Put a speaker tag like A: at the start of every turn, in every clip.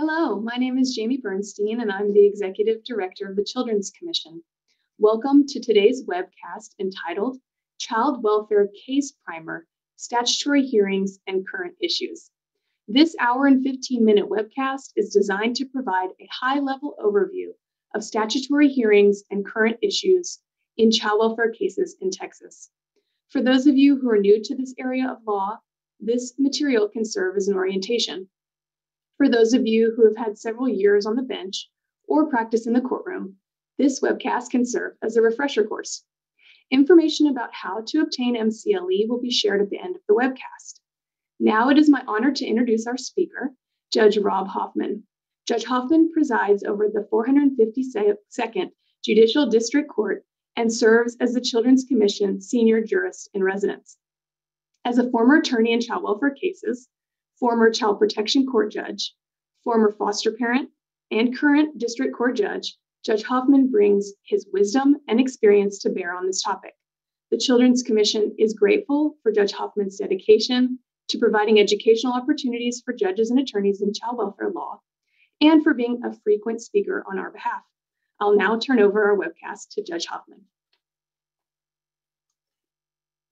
A: Hello, my name is Jamie Bernstein, and I'm the Executive Director of the Children's Commission. Welcome to today's webcast entitled Child Welfare Case Primer Statutory Hearings and Current Issues. This hour and 15 minute webcast is designed to provide a high level overview of statutory hearings and current issues in child welfare cases in Texas. For those of you who are new to this area of law, this material can serve as an orientation. For those of you who have had several years on the bench or practice in the courtroom, this webcast can serve as a refresher course. Information about how to obtain MCLE will be shared at the end of the webcast. Now it is my honor to introduce our speaker, Judge Rob Hofmann. Judge Hofmann presides over the 452nd Judicial District Court and serves as the Children's Commission Senior Jurist in Residence. As a former attorney in child welfare cases, former child protection court judge, former foster parent, and current district court judge, Judge Hofmann brings his wisdom and experience to bear on this topic. The Children's Commission is grateful for Judge Hofmann's dedication to providing educational opportunities for judges and attorneys in child welfare law and for being a frequent speaker on our behalf. I'll now turn over our webcast to Judge Hofmann.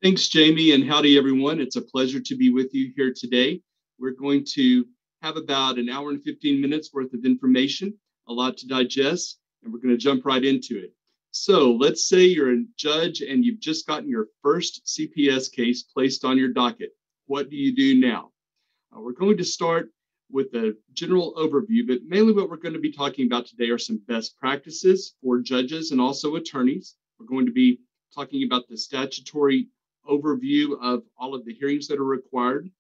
B: Thanks, Jamie, and howdy, everyone. It's a pleasure to be with you here today. We're going to have about an hour and 15 minutes worth of information, a lot to digest, and we're going to jump right into it. So let's say you're a judge and you've just gotten your first CPS case placed on your docket. What do you do now? Uh, we're going to start with a general overview, but mainly what we're going to be talking about today are some best practices for judges and also attorneys. We're going to be talking about the statutory overview of all of the hearings that are required.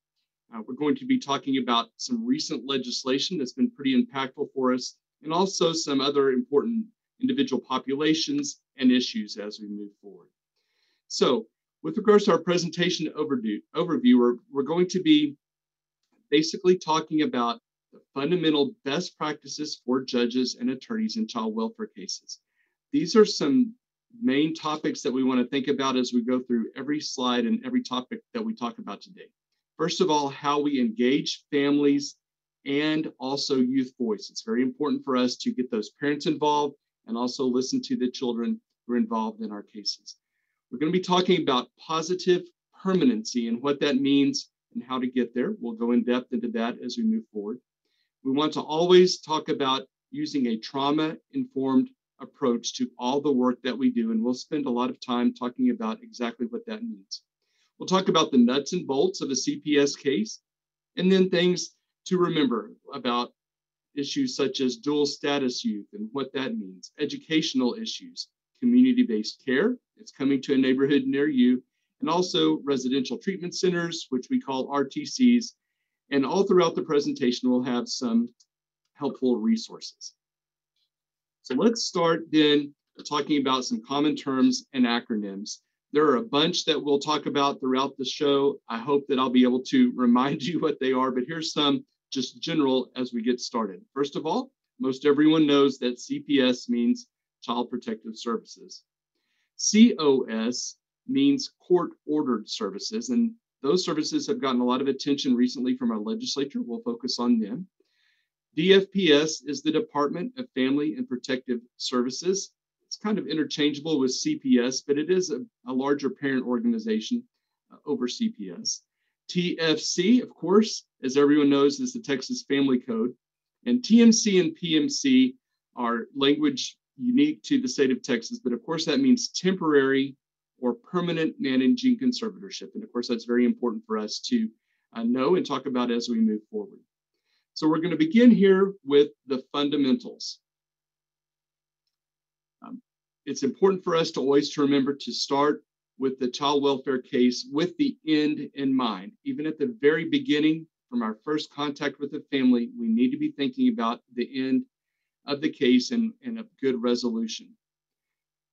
B: Uh, we're going to be talking about some recent legislation that's been pretty impactful for us and also some other important individual populations and issues as we move forward. So with regards to our presentation overview, we're, we're going to be basically talking about the fundamental best practices for judges and attorneys in child welfare cases. These are some main topics that we want to think about as we go through every slide and every topic that we talk about today. First of all, how we engage families and also youth voice. It's very important for us to get those parents involved and also listen to the children who are involved in our cases. We're going to be talking about positive permanency and what that means and how to get there. We'll go in depth into that as we move forward. We want to always talk about using a trauma informed approach to all the work that we do, and we'll spend a lot of time talking about exactly what that means. We'll talk about the nuts and bolts of a CPS case, and then things to remember about issues such as dual status youth and what that means, educational issues, community based care, it's coming to a neighborhood near you, and also residential treatment centers, which we call RTCs. And all throughout the presentation, we'll have some helpful resources. So let's start then talking about some common terms and acronyms. There are a bunch that we'll talk about throughout the show. I hope that I'll be able to remind you what they are, but here's some just general as we get started. First of all, most everyone knows that CPS means Child Protective Services. COS means court ordered services, and those services have gotten a lot of attention recently from our legislature. We'll focus on them. DFPS is the Department of Family and Protective Services. It's kind of interchangeable with CPS, but it is a, a larger parent organization uh, over CPS. TFC, of course, as everyone knows, is the Texas Family Code. And TMC and PMC are language unique to the state of Texas, but of course, that means temporary or permanent managing conservatorship. And of course, that's very important for us to uh, know and talk about as we move forward. So we're going to begin here with the fundamentals. It's important for us to always to remember to start with the child welfare case with the end in mind. Even at the very beginning, from our first contact with the family, we need to be thinking about the end of the case and, and a good resolution.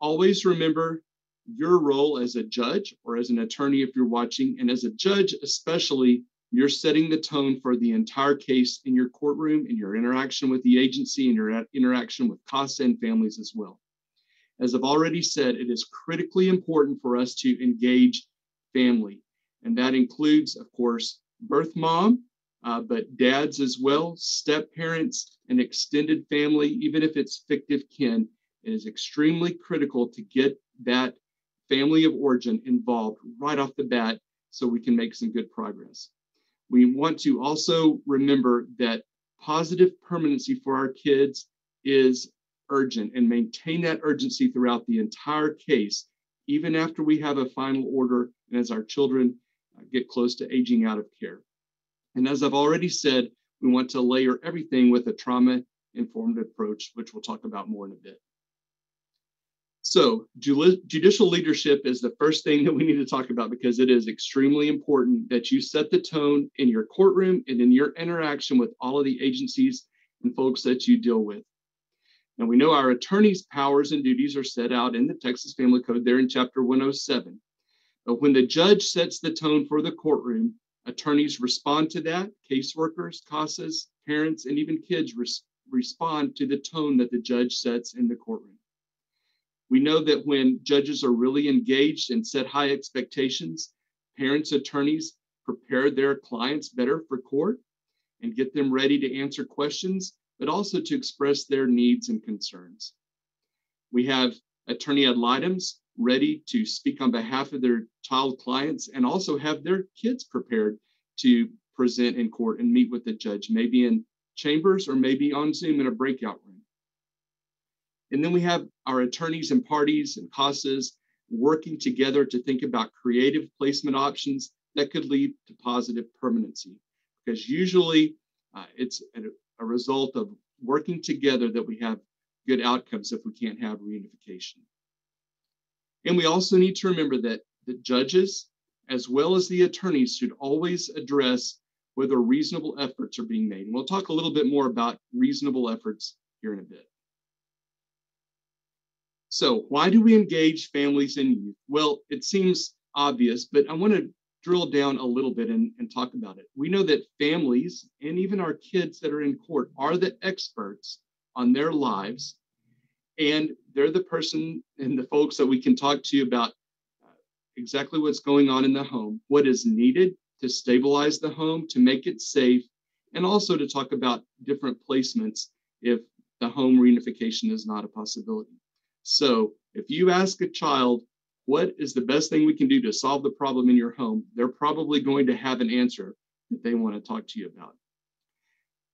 B: Always remember your role as a judge or as an attorney if you're watching, and as a judge, especially, you're setting the tone for the entire case in your courtroom, in your interaction with the agency, and your interaction with CASA and families as well. As I've already said, it is critically important for us to engage family, and that includes, of course, birth mom, uh, but dads as well, step parents, and extended family, even if it's fictive kin, it is extremely critical to get that family of origin involved right off the bat so we can make some good progress. We want to also remember that positive permanency for our kids is urgent and maintain that urgency throughout the entire case, even after we have a final order and as our children uh, get close to aging out of care. And as I've already said, we want to layer everything with a trauma informed approach, which we'll talk about more in a bit. So, judicial leadership is the first thing that we need to talk about because it is extremely important that you set the tone in your courtroom and in your interaction with all of the agencies and folks that you deal with. Now, we know our attorney's powers and duties are set out in the Texas Family Code there in Chapter 107. But when the judge sets the tone for the courtroom, attorneys respond to that, caseworkers, CASAs, parents, and even kids res- respond to the tone that the judge sets in the courtroom. We know that when judges are really engaged and set high expectations, parents, attorneys prepare their clients better for court and get them ready to answer questions, but also to express their needs and concerns. We have attorney ad litems ready to speak on behalf of their child clients and also have their kids prepared to present in court and meet with the judge, maybe in chambers or maybe on Zoom in a breakout room. And then we have our attorneys and parties and CASAs working together to think about creative placement options that could lead to positive permanency. Because usually uh, it's a, a result of working together that we have good outcomes if we can't have reunification. And we also need to remember that the judges, as well as the attorneys, should always address whether reasonable efforts are being made. And we'll talk a little bit more about reasonable efforts here in a bit. So, why do we engage families and youth? Well, it seems obvious, but I want to drill down a little bit and, and talk about it. We know that families and even our kids that are in court are the experts on their lives, and they're the person and the folks that we can talk to about uh, exactly what's going on in the home, what is needed to stabilize the home, to make it safe, and also to talk about different placements if the home reunification is not a possibility. So if you ask a child, what is the best thing we can do to solve the problem in your home? They're probably going to have an answer that they want to talk to you about.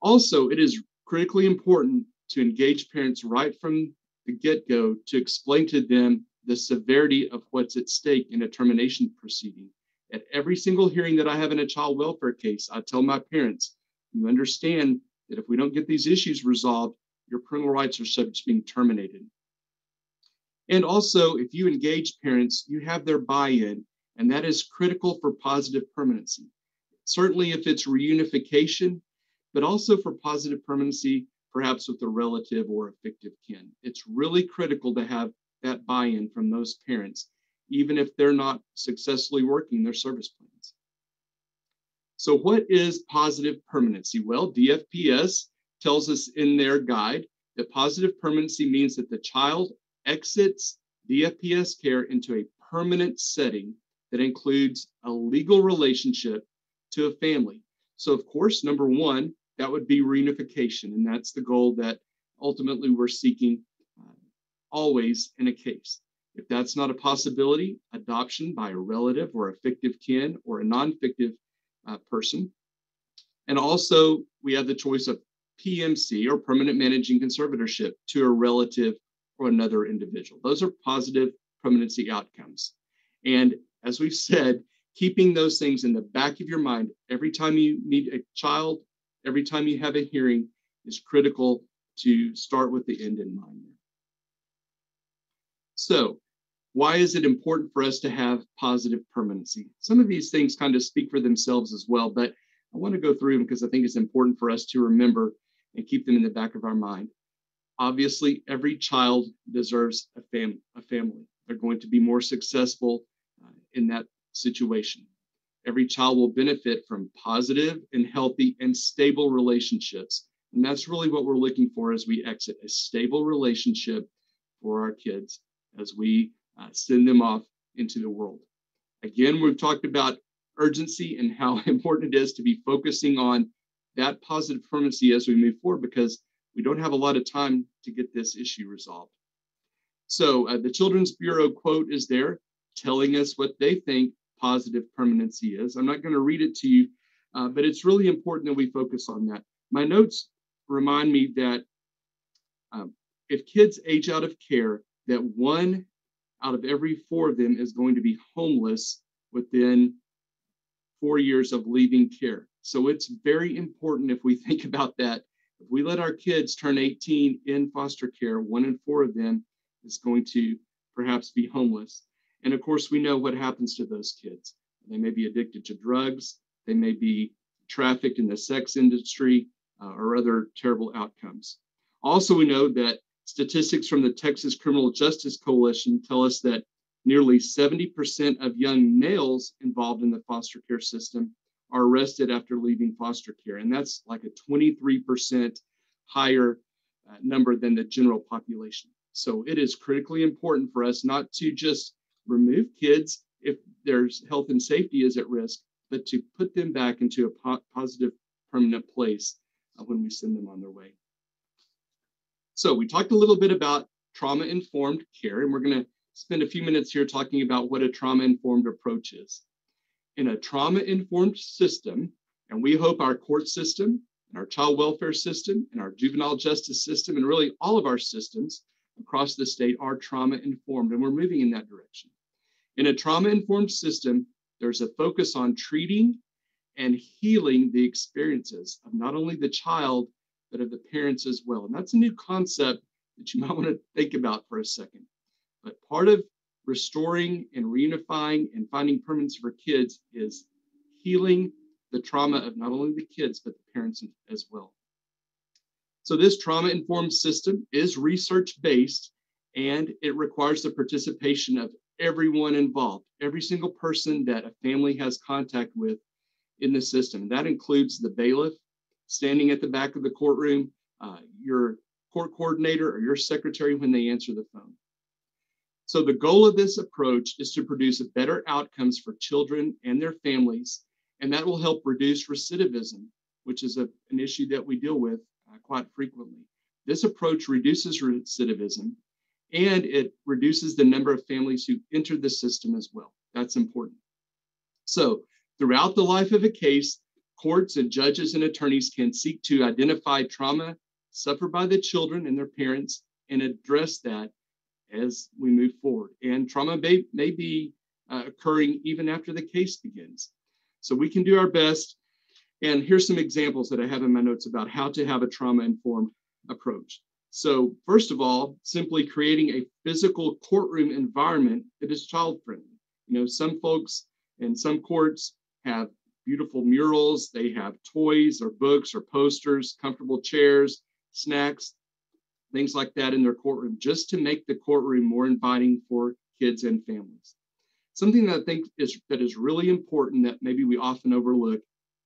B: Also, it is critically important to engage parents right from the get go to explain to them the severity of what's at stake in a termination proceeding. At every single hearing that I have in a child welfare case, I tell my parents, you understand that if we don't get these issues resolved, your parental rights are subject to being terminated. And also, if you engage parents, you have their buy in, and that is critical for positive permanency. Certainly, if it's reunification, but also for positive permanency, perhaps with a relative or a fictive kin. It's really critical to have that buy in from those parents, even if they're not successfully working their service plans. So, what is positive permanency? Well, DFPS tells us in their guide that positive permanency means that the child exits DFPS care into a permanent setting that includes a legal relationship to a family. So, of course, number one, that would be reunification. And that's the goal that ultimately we're seeking uh, always in a case. If that's not a possibility, adoption by a relative or a fictive kin or a non fictive uh, person. And also, we have the choice of PMC or permanent managing conservatorship to a relative or another individual. Those are positive permanency outcomes. And as we've said, keeping those things in the back of your mind every time you need a child, every time you have a hearing is critical to start with the end in mind. So, why is it important for us to have positive permanency? Some of these things kind of speak for themselves as well, but I want to go through them because I think it's important for us to remember and keep them in the back of our mind. Obviously, every child deserves a, fam- a family. They're going to be more successful uh, in that situation. Every child will benefit from positive and healthy and stable relationships. And that's really what we're looking for as we exit a stable relationship for our kids as we uh, send them off into the world. Again, we've talked about urgency and how important it is to be focusing on that positive permanency as we move forward because we don't have a lot of time to get this issue resolved. So uh, the Children's Bureau quote is there telling us what they think positive permanency is. I'm not going to read it to you, uh, but it's really important that we focus on that. My notes remind me that um, if kids age out of care, that one out of every four of them is going to be homeless within four years of leaving care. So it's very important if we think about that. If we let our kids turn 18 in foster care, one in four of them is going to perhaps be homeless. And of course, we know what happens to those kids. They may be addicted to drugs, they may be trafficked in the sex industry, uh, or other terrible outcomes. Also, we know that statistics from the Texas Criminal Justice Coalition tell us that nearly 70% of young males involved in the foster care system are arrested after leaving foster care. And that's like a 23% higher uh, number than the general population. So it is critically important for us not to just remove kids if their health and safety is at risk, but to put them back into a po- positive, permanent place uh, when we send them on their way. So we talked a little bit about trauma informed care, and we're going to spend a few minutes here talking about what a trauma informed approach is. In a trauma informed system, and we hope our court system and our child welfare system and our juvenile justice system and really all of our systems across the state are trauma informed, and we're moving in that direction. In a trauma informed system, there's a focus on treating and healing the experiences of not only the child, but of the parents as well. And that's a new concept that you might want to think about for a second. But part of restoring and reunifying and finding permanence for kids is healing the trauma of not only the kids, but the parents as well. So, this trauma informed system is research based and it requires the participation of everyone involved, every single person that a family has contact with in the system. That includes the bailiff, standing at the back of the courtroom, uh, your court coordinator, or your secretary when they answer the phone. So, the goal of this approach is to produce better outcomes for children and their families, and that will help reduce recidivism, which is a, an issue that we deal with uh, quite frequently. This approach reduces recidivism and it reduces the number of families who enter the system as well. That's important. So, throughout the life of a case, courts and judges and attorneys can seek to identify trauma suffered by the children and their parents and address that as we move forward. And trauma may, may be uh, occurring even after the case begins. So we can do our best. And here's some examples that I have in my notes about how to have a trauma informed approach. So, first of all, simply creating a physical courtroom environment that is child friendly. You know, some folks and some courts have beautiful murals, they have toys or books or posters, comfortable chairs, snacks, things like that in their courtroom, just to make the courtroom more inviting for kids and families. Something that I think is that is really important that maybe we often overlook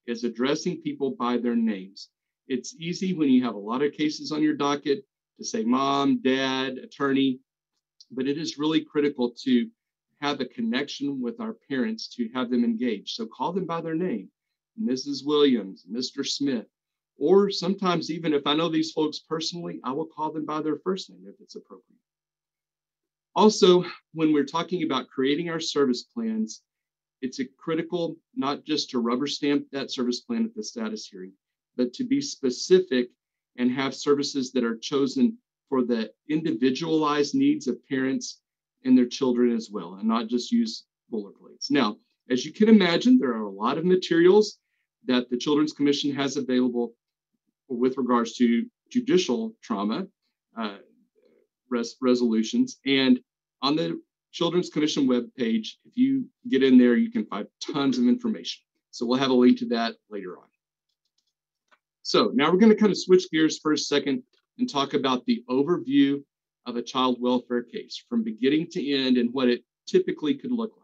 B: is addressing people by their names. It's easy when you have a lot of cases on your docket to say mom, dad, attorney, but it is really critical to have a connection with our parents to have them engaged. So call them by their name, Mrs. Williams, Mr. Smith, or sometimes even if I know these folks personally, I will call them by their first name if it's appropriate. Also, when we're talking about creating our service plans, it's a critical not just to rubber stamp that service plan at the status hearing, but to be specific and have services that are chosen for the individualized needs of parents and their children as well, and not just use boilerplates. Now, as you can imagine, there are a lot of materials that the Children's Commission has available with regards to judicial trauma uh, res- resolutions. And on the Children's Commission webpage, if you get in there, you can find tons of information. So we'll have a link to that later on. So now we're going to kind of switch gears for a second and talk about the overview of a child welfare case from beginning to end and what it typically could look like.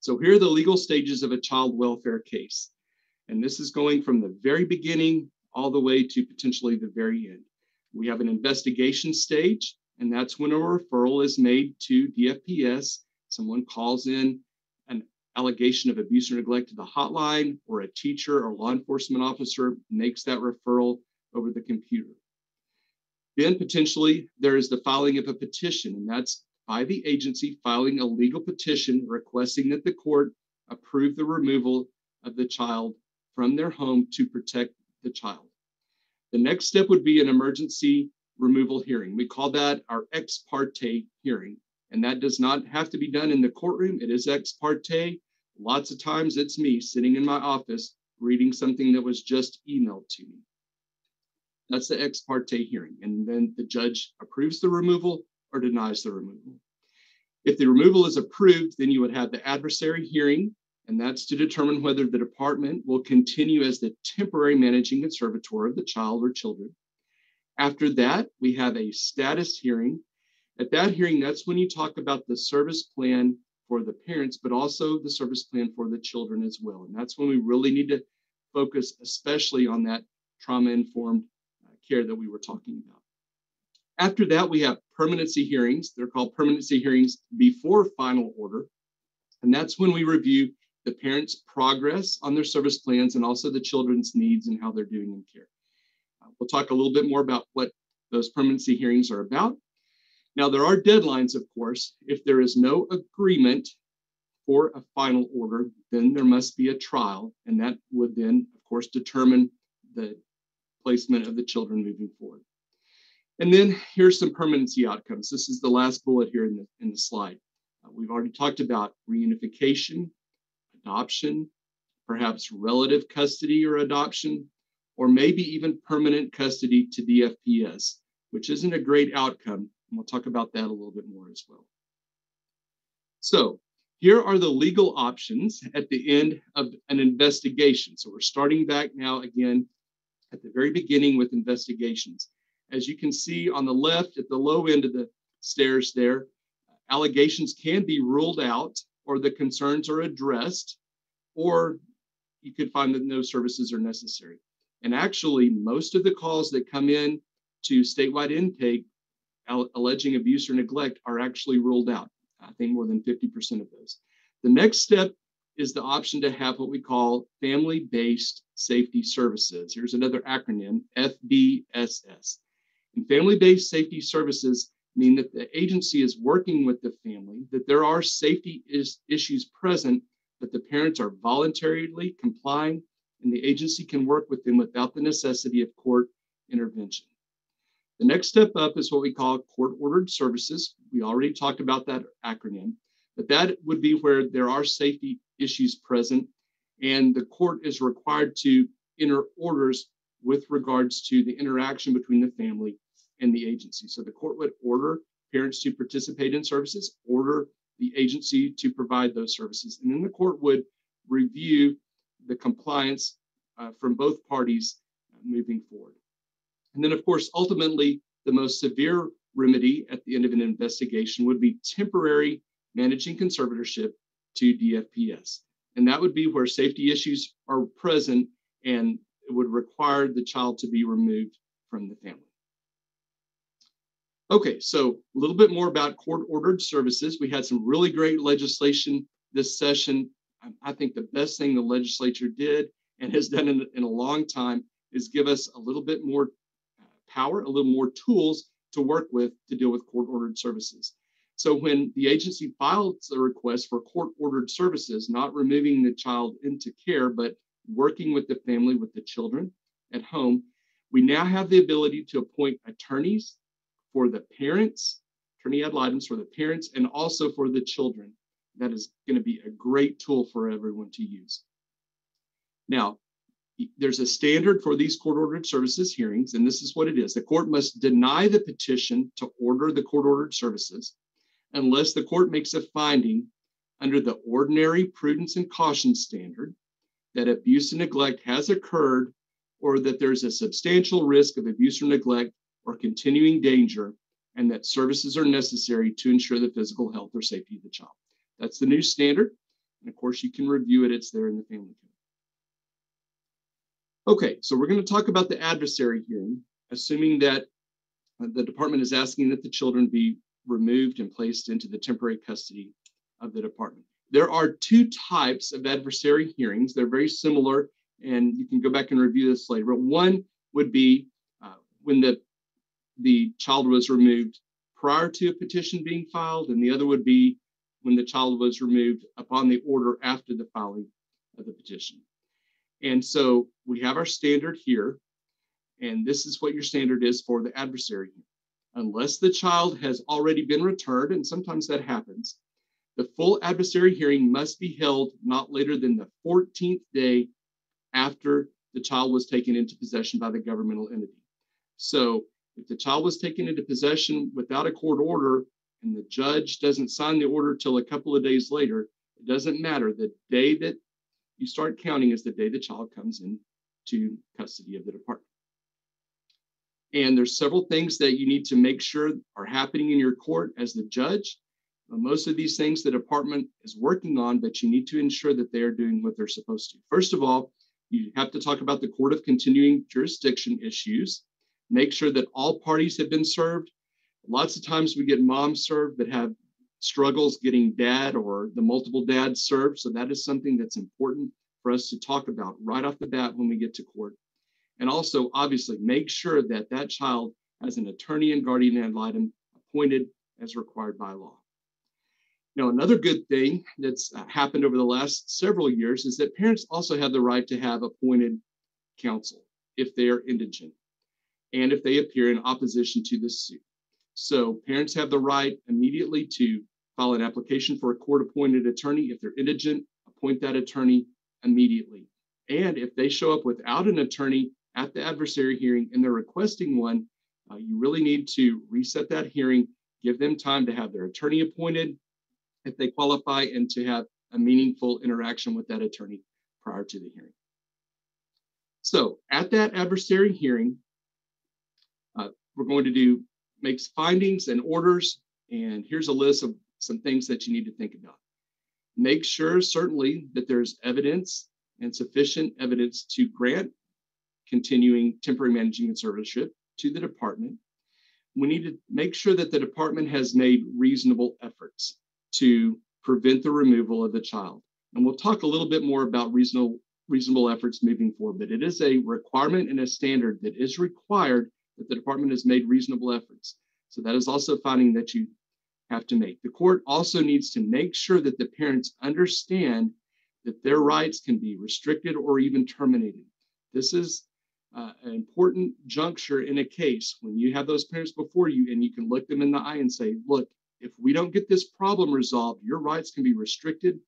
B: So here are the legal stages of a child welfare case. And this is going from the very beginning all the way to potentially the very end. We have an investigation stage, and that's when a referral is made to DFPS. Someone calls in an allegation of abuse or neglect to the hotline, or a teacher or law enforcement officer makes that referral over the computer. Then potentially there is the filing of a petition, and that's by the agency filing a legal petition requesting that the court approve the removal of the child from their home to protect the child. The next step would be an emergency removal hearing. We call that our ex parte hearing. And that does not have to be done in the courtroom. It is ex parte. Lots of times it's me sitting in my office reading something that was just emailed to me. That's the ex parte hearing. And then the judge approves the removal or denies the removal. If the removal is approved, then you would have the adversary hearing, and that's to determine whether the department will continue as the temporary managing conservator of the child or children. After that, we have a status hearing. At that hearing, that's when you talk about the service plan for the parents, but also the service plan for the children as well. And that's when we really need to focus, especially on that trauma informed uh, care that we were talking about. After that, we have permanency hearings. They're called permanency hearings before final order. And that's when we review the parents' progress on their service plans and also the children's needs and how they're doing in care. Uh, we'll talk a little bit more about what those permanency hearings are about. Now, there are deadlines, of course. If there is no agreement for a final order, then there must be a trial, and that would then, of course, determine the placement of the children moving forward. And then here's some permanency outcomes. This is the last bullet here in the, in the slide. Uh, we've already talked about reunification, adoption, perhaps relative custody or adoption, or maybe even permanent custody to DFPS, which isn't a great outcome. And we'll talk about that a little bit more as well. So here are the legal options at the end of an investigation. So we're starting back now again at the very beginning with investigations. As you can see on the left at the low end of the stairs there, allegations can be ruled out or the concerns are addressed, or you could find that no services are necessary. And actually, most of the calls that come in to statewide intake alleging abuse or neglect are actually ruled out. I think more than 50% of those. The next step is the option to have what we call family based safety services. Here's another acronym FBSS. And family based safety services mean that the agency is working with the family, that there are safety is- issues present, but the parents are voluntarily complying, and the agency can work with them without the necessity of court intervention. The next step up is what we call court ordered services. We already talked about that acronym, but that would be where there are safety issues present, and the court is required to enter orders with regards to the interaction between the family and the agency. So the court would order parents to participate in services, order the agency to provide those services, and then the court would review the compliance uh, from both parties moving forward. And then, of course, ultimately, the most severe remedy at the end of an investigation would be temporary managing conservatorship to DFPS. And that would be where safety issues are present and it would require the child to be removed from the family. Okay, so a little bit more about court ordered services. We had some really great legislation this session. I think the best thing the legislature did and has done in, in a long time is give us a little bit more power, a little more tools to work with to deal with court ordered services. So when the agency files a request for court ordered services, not removing the child into care, but working with the family, with the children at home, we now have the ability to appoint attorneys for the parents, attorney ad litem for the parents, and also for the children. That is going to be a great tool for everyone to use. Now, there's a standard for these court ordered services hearings, and this is what it is. The court must deny the petition to order the court ordered services unless the court makes a finding under the ordinary prudence and caution standard that abuse and neglect has occurred or that there's a substantial risk of abuse or neglect or continuing danger and that services are necessary to ensure the physical health or safety of the child. That's the new standard. And of course, you can review it, it's there in the family code. Okay, so we're going to talk about the adversary hearing, assuming that the department is asking that the children be removed and placed into the temporary custody of the department. there are two types of adversary hearings. They're very similar, and you can go back and review this later. But one would be uh, when the the child was removed prior to a petition being filed, and the other would be when the child was removed upon the order after the filing of the petition. And so we have our standard here, and this is what your standard is for the adversary. Unless the child has already been returned, and sometimes that happens, the full adversary hearing must be held not later than the 14th day after the child was taken into possession by the governmental entity. So if the child was taken into possession without a court order and the judge doesn't sign the order till a couple of days later, it doesn't matter. The day that you start counting is the day the child comes into custody of the department. And there's several things that you need to make sure are happening in your court as the judge. Most of these things the department is working on, but you need to ensure that they are doing what they're supposed to. First of all, you have to talk about the court of continuing jurisdiction issues. Make sure that all parties have been served. Lots of times we get moms served but have struggles getting dad or the multiple dads served. So that is something that's important for us to talk about right off the bat when we get to court. And also, obviously, make sure that that child has an attorney and guardian ad litem appointed as required by law. Now, another good thing that's uh, happened over the last several years is that parents also have the right to have appointed counsel if they are indigent and if they appear in opposition to the suit. So parents have the right immediately to file an application for a court appointed attorney. If they're indigent, appoint that attorney immediately. And if they show up without an attorney at the adversary hearing and they're requesting one, uh, you really need to reset that hearing, give them time to have their attorney appointed if they qualify and to have a meaningful interaction with that attorney prior to the hearing. So at that adversary hearing, we're going to do makes findings and orders. And here's a list of some things that you need to think about. Make sure certainly that there's evidence and sufficient evidence to grant continuing temporary managing conservatorship to the department. We need to make sure that the department has made reasonable efforts to prevent the removal of the child. And we'll talk a little bit more about reasonable reasonable efforts moving forward, but it is a requirement and a standard that is required that the department has made reasonable efforts. So that is also finding that you have to make. The court also needs to make sure that the parents understand that their rights can be restricted or even terminated. This is uh, an important juncture in a case when you have those parents before you and you can look them in the eye and say, look, if we don't get this problem resolved, your rights can be restricted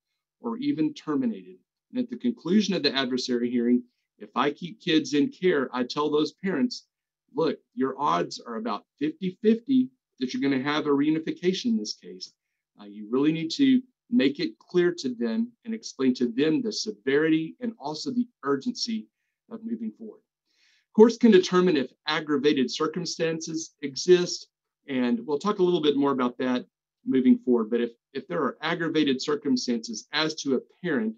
B: or even terminated. And at the conclusion of the adversary hearing, if I keep kids in care, I tell those parents, look, your odds are about 50 50 that you're going to have a reunification in this case. Uh, you really need to make it clear to them and explain to them the severity and also the urgency of moving forward. Courts can determine if aggravated circumstances exist, and we'll talk a little bit more about that moving forward. But if, if there are aggravated circumstances as to a parent,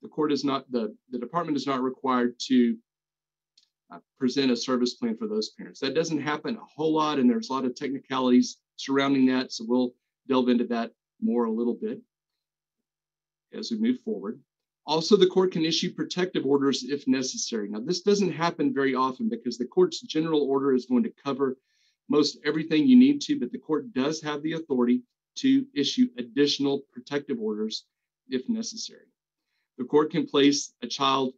B: the court is not, the, the department is not required to uh, present a service plan for those parents. That doesn't happen a whole lot, and there's a lot of technicalities surrounding that. So we'll delve into that more a little bit as we move forward. Also, the court can issue protective orders if necessary. Now, this doesn't happen very often because the court's general order is going to cover most everything you need to, but the court does have the authority to issue additional protective orders if necessary. The court can place a child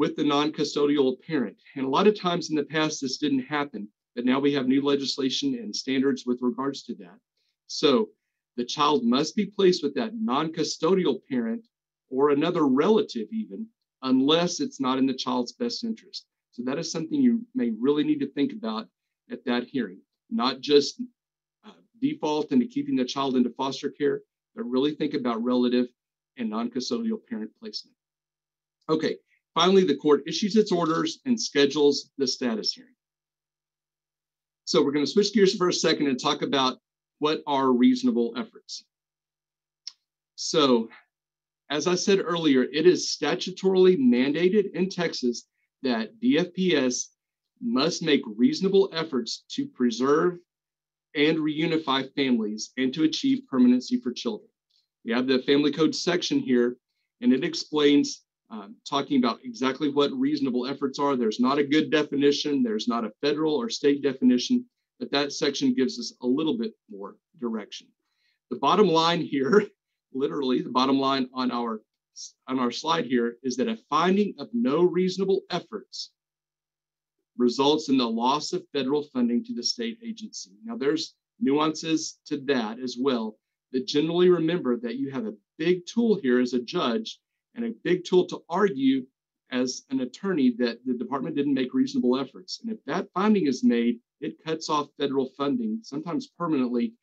B: with the non custodial parent. And a lot of times in the past, this didn't happen, but now we have new legislation and standards with regards to that. So the child must be placed with that non custodial parent or another relative, even, unless it's not in the child's best interest. So that is something you may really need to think about at that hearing, not just uh, default into keeping the child into foster care, but really think about relative and non custodial parent placement. Okay, Finally, the court issues its orders and schedules the status hearing. So we're going to switch gears for a second and talk about what are reasonable efforts. So, as I said earlier, it is statutorily mandated in Texas that DFPS must make reasonable efforts to preserve and reunify families and to achieve permanency for children. We have the family code section here, and it explains, um, talking about exactly what reasonable efforts are. There's not a good definition, there's not a federal or state definition, but that section gives us a little bit more direction. The bottom line here, literally, the bottom line on our on our slide here is that a finding of no reasonable efforts results in the loss of federal funding to the state agency. Now, there's nuances to that as well, but generally remember that you have a big tool here as a judge and a big tool to argue as an attorney that the department didn't make reasonable efforts. And if that finding is made, it cuts off federal funding, sometimes permanently,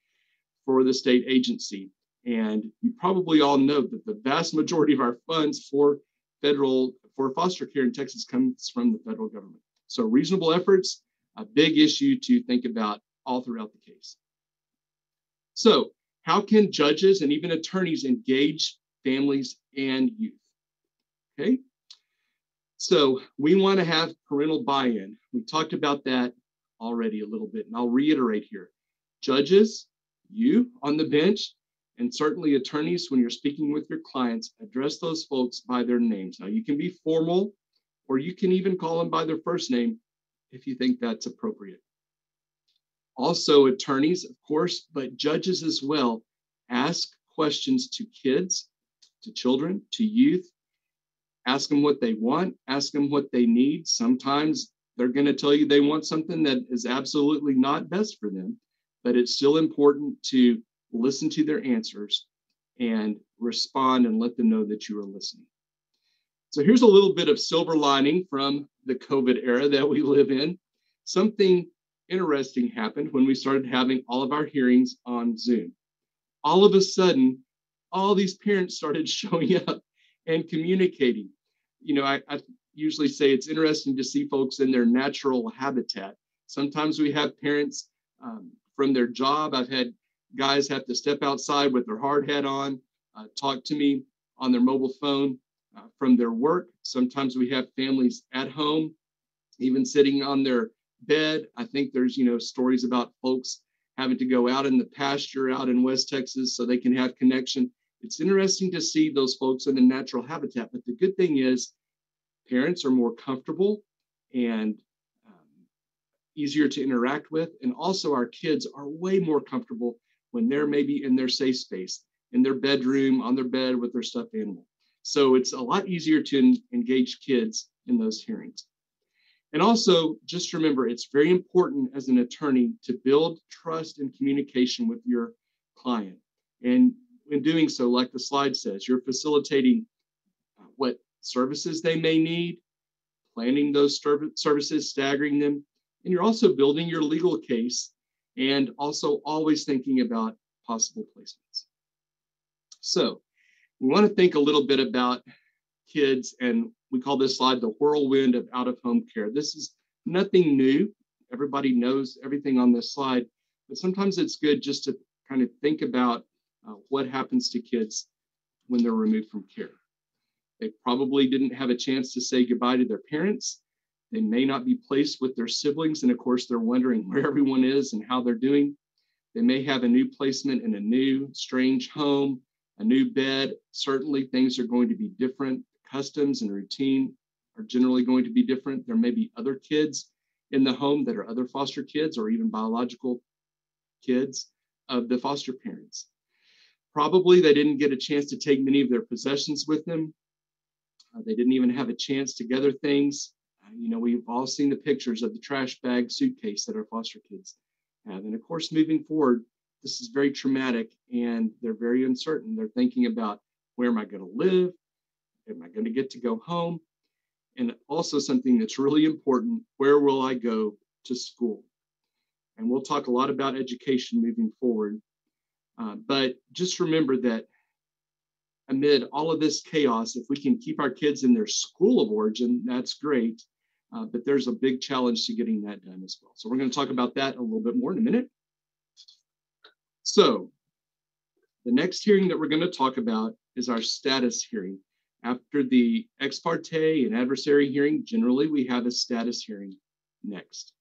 B: for the state agency. And you probably all know that the vast majority of our funds for federal for foster care in Texas comes from the federal government. So reasonable efforts, a big issue to think about all throughout the case. So how can judges and even attorneys engage families and youth? Okay. So we want to have parental buy-in. We talked about that already a little bit, and I'll reiterate here. Judges, you on the bench, and certainly attorneys, when you're speaking with your clients, address those folks by their names. Now, you can be formal, or you can even call them by their first name if you think that's appropriate. Also, attorneys, of course, but judges as well, ask questions to kids, to children, to youth. Ask them what they want, ask them what they need. Sometimes they're going to tell you they want something that is absolutely not best for them, but it's still important to listen to their answers and respond and let them know that you are listening. So here's a little bit of silver lining from the COVID era that we live in. Something interesting happened when we started having all of our hearings on Zoom. All of a sudden, all these parents started showing up and communicating. You know, I, I usually say it's interesting to see folks in their natural habitat. Sometimes we have parents um, from their job. I've had guys have to step outside with their hard hat on, uh, talk to me on their mobile phone uh, from their work. Sometimes we have families at home, even sitting on their bed. I think there's, you know, stories about folks having to go out in the pasture out in West Texas so they can have connection. It's interesting to see those folks in the natural habitat. But the good thing is, parents are more comfortable and um, easier to interact with. And also, our kids are way more comfortable when they're maybe in their safe space, in their bedroom, on their bed with their stuffed animal. So it's a lot easier to en- engage kids in those hearings. And also, just remember, it's very important as an attorney to build trust and communication with your client. And in doing so, like the slide says, you're facilitating what services they may need, planning those services, staggering them, and you're also building your legal case and also always thinking about possible placements. So we want to think a little bit about kids, and we call this slide the whirlwind of out of home care. This is nothing new. Everybody knows everything on this slide, but sometimes it's good just to kind of think about uh, what happens to kids when they're removed from care. They probably didn't have a chance to say goodbye to their parents. They may not be placed with their siblings, and of course, they're wondering where everyone is and how they're doing. They may have a new placement in a new, strange home, a new bed. Certainly, things are going to be different. Customs and routine are generally going to be different. There may be other kids in the home that are other foster kids or even biological kids of the foster parents. Probably they didn't get a chance to take many of their possessions with them. Uh, they didn't even have a chance to gather things. Uh, you know, we've all seen the pictures of the trash bag suitcase that our foster kids have. And of course, moving forward, this is very traumatic and they're very uncertain. They're thinking about where am I going to live? Am I going to get to go home? And also, something that's really important where will I go to school? And we'll talk a lot about education moving forward. Uh, but just remember that amid all of this chaos, if we can keep our kids in their school of origin, that's great. Uh, but there's a big challenge to getting that done as well. So we're going to talk about that a little bit more in a minute. So the next hearing that we're going to talk about is our status hearing. After the ex parte and adversary hearing, generally we have a status hearing next.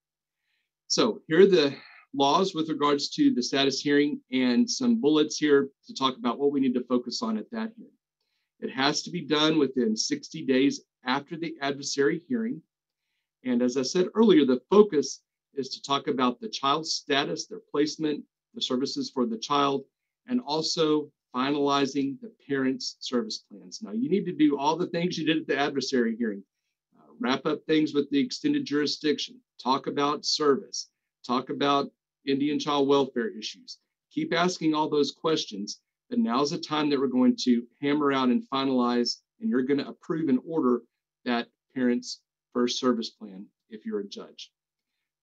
B: So here are the laws with regards to the status hearing and some bullets here to talk about what we need to focus on at that hearing. It has to be done within 60 days after the adversary hearing. And as I said earlier, the focus is to talk about the child's status, their placement, the services for the child, and also finalizing the parents' service plans. Now, you need to do all the things you did at the adversary hearing. Uh, wrap up things with the extended jurisdiction, talk about service, talk about Indian child welfare issues. Keep asking all those questions, but now's the time that we're going to hammer out and finalize, and you're going to approve and order that parent's first service plan if you're a judge.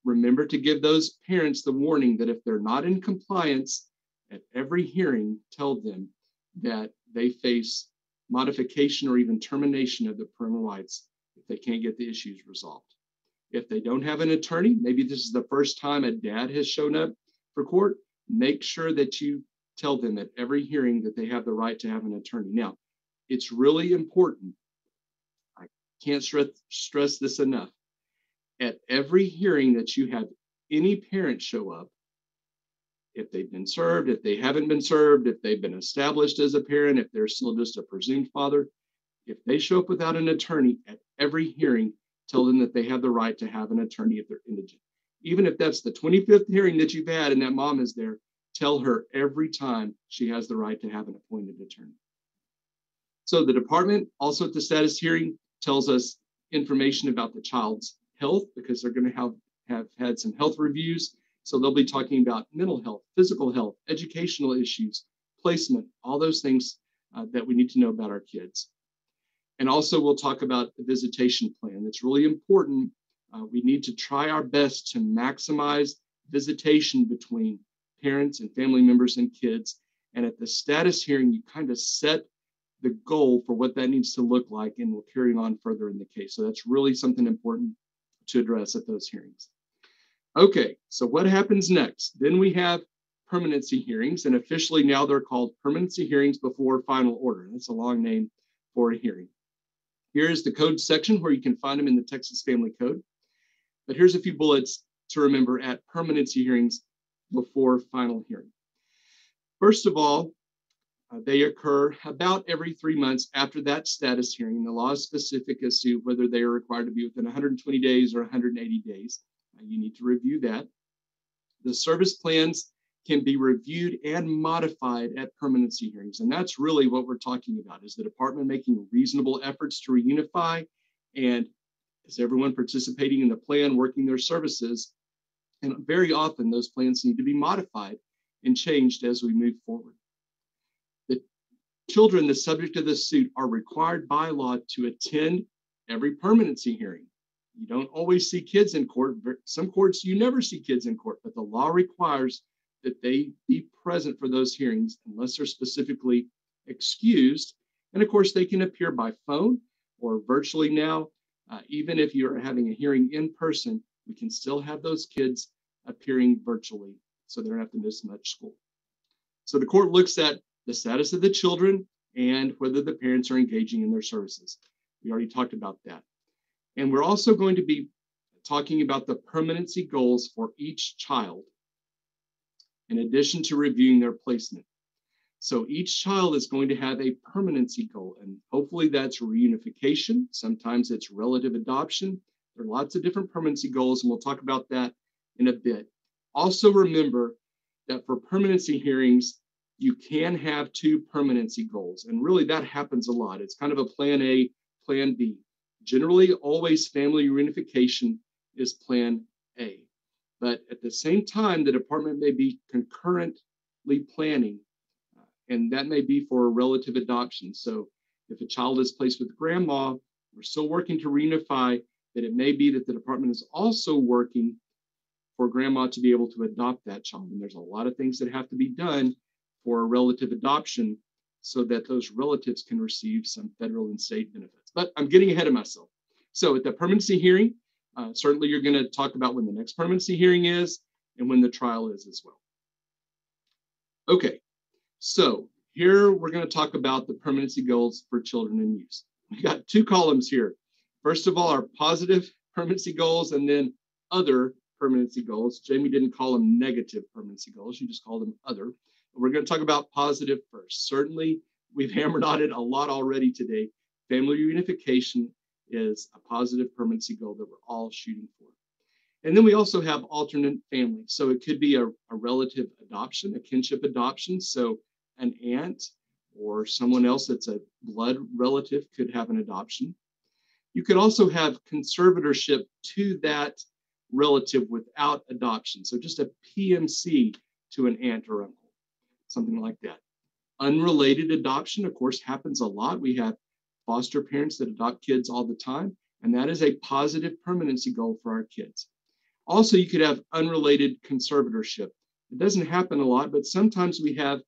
B: Remember to give those parents the warning that if they're not in compliance at every hearing, tell them that they face modification or even termination of the parental rights if they can't get the issues resolved. If they don't have an attorney, maybe this is the first time a dad has shown up for court, make sure that you tell them at every hearing that they have the right to have an attorney. Now, it's really important. I can't stress, stress this enough. At every hearing that you have any parent show up, if they've been served, if they haven't been served, if they've been established as a parent, if they're still just a presumed father, if they show up without an attorney at every hearing, tell them that they have the right to have an attorney if they're indigent. Even if that's the 25th hearing that you've had and that mom is there, tell her every time she has the right to have an appointed attorney. So the department also at the status hearing tells us information about the child's health because they're going to have, have had some health reviews. So they'll be talking about mental health, physical health, educational issues, placement, all those things uh, that we need to know about our kids. And also, we'll talk about the visitation plan. It's really important. Uh, we need to try our best to maximize visitation between parents and family members and kids. And at the status hearing, you kind of set the goal for what that needs to look like, and we'll carry on further in the case. So that's really something important to address at those hearings. Okay, so what happens next? Then we have permanency hearings, and officially now they're called permanency hearings before final order. That's a long name for a hearing. Here's the code section where you can find them in the Texas Family Code. But here's a few bullets to remember at permanency hearings before final hearing. First of all, uh, they occur about every three months after that status hearing. The law is specific as to whether they are required to be within 120 days or 180 days. Uh, you need to review that. The service plans can be reviewed and modified at permanency hearings. And that's really what we're talking about is the department making reasonable efforts to reunify and is everyone participating in the plan, working their services? And very often those plans need to be modified and changed as we move forward. The children, the subject of this suit, are required by law to attend every permanency hearing. You don't always see kids in court. Some courts, you never see kids in court, but the law requires that they be present for those hearings unless they're specifically excused. And of course, they can appear by phone or virtually now. Uh, even if you're having a hearing in person, we can still have those kids appearing virtually so they don't have to miss much school. So the court looks at the status of the children and whether the parents are engaging in their services. We already talked about that. And we're also going to be talking about the permanency goals for each child in addition to reviewing their placement. So each child is going to have a permanency goal, and hopefully that's reunification. Sometimes it's relative adoption. There are lots of different permanency goals, and we'll talk about that in a bit. Also, remember that for permanency hearings, you can have two permanency goals, and really that happens a lot. It's kind of a plan A, plan B. Generally, always family reunification is plan A. But at the same time, the department may be concurrently planning, uh, and that may be for a relative adoption. So if a child is placed with grandma, we're still working to reunify, that it may be that the department is also working for grandma to be able to adopt that child. And there's a lot of things that have to be done for a relative adoption so that those relatives can receive some federal and state benefits. But I'm getting ahead of myself. So at the permanency hearing, uh, certainly, you're going to talk about when the next permanency hearing is and when the trial is as well. Okay, so here we're going to talk about the permanency goals for children and youth. We got two columns here. First of all, our positive permanency goals, and then other permanency goals. Jamie didn't call them negative permanency goals, she just called them other. we're going to talk about positive first. Certainly, we've hammered on it a lot already today. Family reunification is a positive permanency goal that we're all shooting for. And then we also have alternate family. So it could be a, a relative adoption, a kinship adoption. So an aunt or someone else that's a blood relative could have an adoption. You could also have conservatorship to that relative without adoption. So just a PMC to an aunt or uncle, something like that. Unrelated adoption, of course, happens a lot. We have foster parents that adopt kids all the time, and that is a positive permanency goal for our kids. Also, you could have unrelated conservatorship. It doesn't happen a lot, but sometimes we have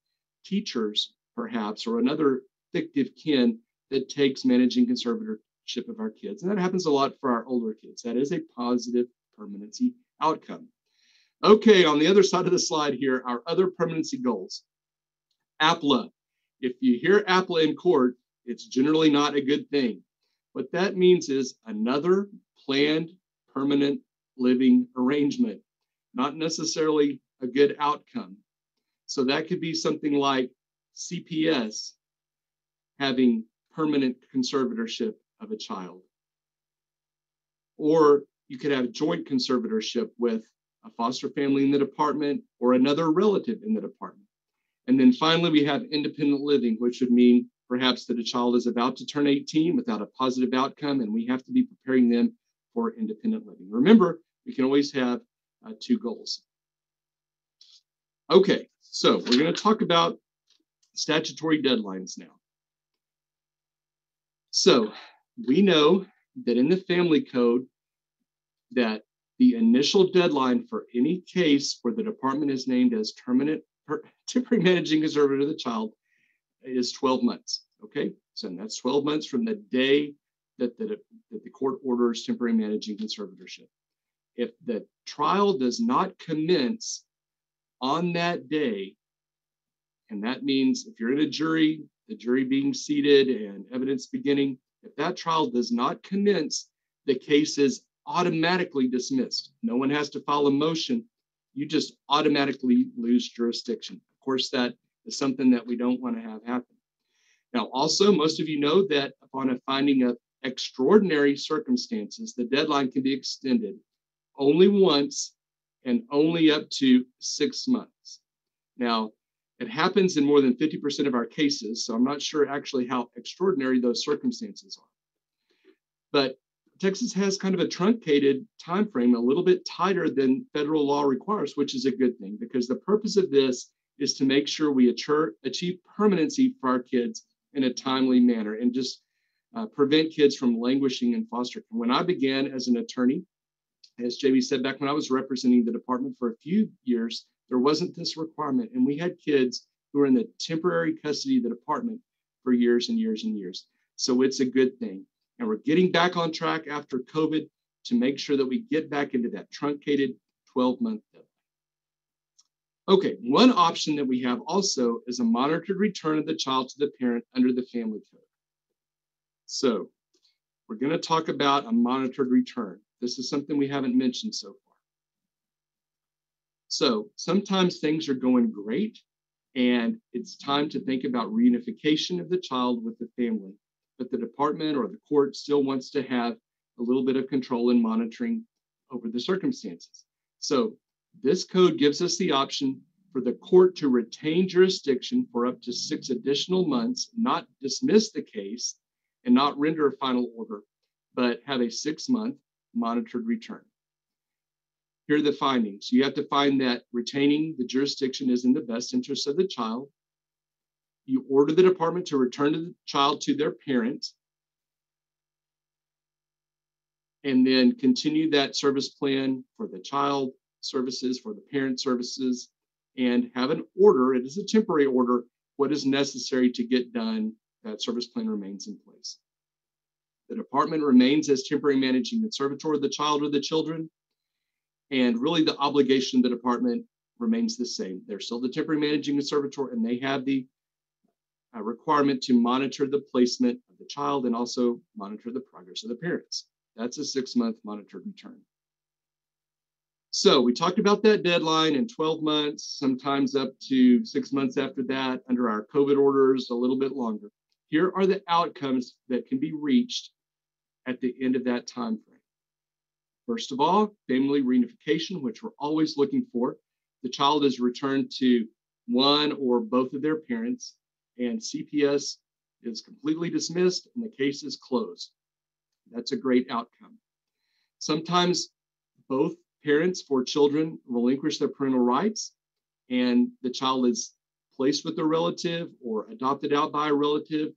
B: teachers, perhaps, or another fictive kin that takes managing conservatorship of our kids. And that happens a lot for our older kids. That is a positive permanency outcome. Okay, on the other side of the slide here, our other permanency goals. APLA. If you hear APLA in court, it's generally not a good thing. What that means is another planned permanent living arrangement, not necessarily a good outcome. So that could be something like CPS having permanent conservatorship of a child. Or you could have joint conservatorship with a foster family in the department or another relative in the department. And then finally, we have independent living, which would mean perhaps that a child is about to turn 18 without a positive outcome, and we have to be preparing them for independent living. Remember, we can always have uh, two goals. Okay, so we're going to talk about statutory deadlines now. So we know that in the family code that the initial deadline for any case where the department is named as permanent temporary managing conservator of the child is 12 months. Okay, so that's 12 months from the day that the, that the court orders temporary managing conservatorship. If the trial does not commence on that day, and that means if you're in a jury, the jury being seated and evidence beginning, if that trial does not commence, the case is automatically dismissed. No one has to file a motion. You just automatically lose jurisdiction. Of course, that is something that we don't want to have happen. Now, also, most of you know that upon a finding of extraordinary circumstances, the deadline can be extended only once and only up to six months. Now, it happens in more than 50% of our cases, so I'm not sure actually how extraordinary those circumstances are. But Texas has kind of a truncated time frame, a little bit tighter than federal law requires, which is a good thing because the purpose of this is to make sure we achieve permanency for our kids in a timely manner and just uh, prevent kids from languishing in foster care. When I began as an attorney, as Jamie said back when I was representing the department for a few years, there wasn't this requirement. And we had kids who were in the temporary custody of the department for years and years and years. So it's a good thing. And we're getting back on track after COVID to make sure that we get back into that truncated 12 month. Okay, one option that we have also is a monitored return of the child to the parent under the family code. So we're going to talk about a monitored return. This is something we haven't mentioned so far. So sometimes things are going great and it's time to think about reunification of the child with the family. But the department or the court still wants to have a little bit of control and monitoring over the circumstances. So this code gives us the option for the court to retain jurisdiction for up to six additional months, not dismiss the case, and not render a final order, but have a six month monitored return. Here are the findings. You have to find that retaining the jurisdiction is in the best interest of the child. You order the department to return the child to their parent and then continue that service plan for the child services, for the parent services, and have an order. It is a temporary order. What is necessary to get done, that service plan remains in place. The department remains as temporary managing conservator of the child or the children. And really, the obligation of the department remains the same. They're still the temporary managing conservator, and they have the uh, requirement to monitor the placement of the child and also monitor the progress of the parents. That's a six month monitored return. So we talked about that deadline in 12 months, sometimes up to six months after that, under our COVID orders, a little bit longer. Here are the outcomes that can be reached at the end of that time frame. First of all, family reunification, which we're always looking for. The child is returned to one or both of their parents, and CPS is completely dismissed and the case is closed. That's a great outcome. Sometimes both parents for children relinquish their parental rights and the child is placed with a relative or adopted out by a relative,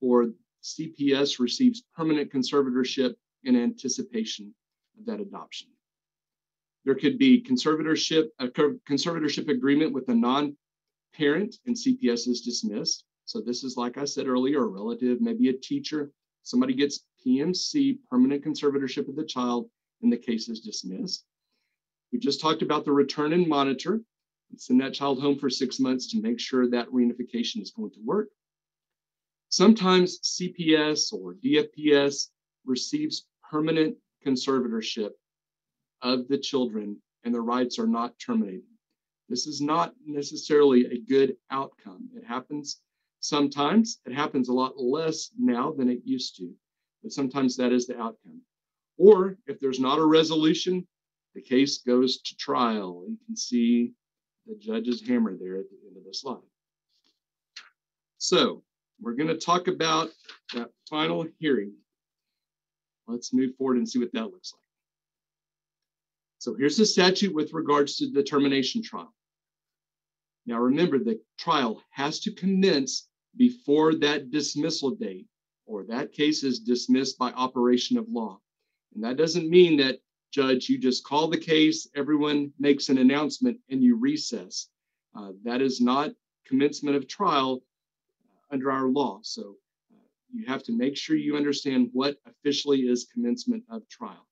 B: or CPS receives permanent conservatorship in anticipation of that adoption. There could be conservatorship, a conservatorship agreement with a non-parent and CPS is dismissed. So this is, like I said earlier, a relative, maybe a teacher. Somebody gets PMC, permanent conservatorship of the child, and the case is dismissed. We just talked about the return and monitor. Send that child home for six months to make sure that reunification is going to work. Sometimes CPS or DFPS receives permanent conservatorship of the children and the rights are not terminated. This is not necessarily a good outcome. It happens sometimes, it happens a lot less now than it used to, but sometimes that is the outcome. Or if there's not a resolution, the case goes to trial. You can see the judge's hammer there at the end of the slide. So we're going to talk about that final hearing. Let's move forward and see what that looks like. So here's the statute with regards to the termination trial. Now remember, the trial has to commence before that dismissal date, or that case is dismissed by operation of law. And that doesn't mean that judge, you just call the case, everyone makes an announcement, and you recess. Uh, that is not commencement of trial under our law. So uh, you have to make sure you understand what officially is commencement of trial.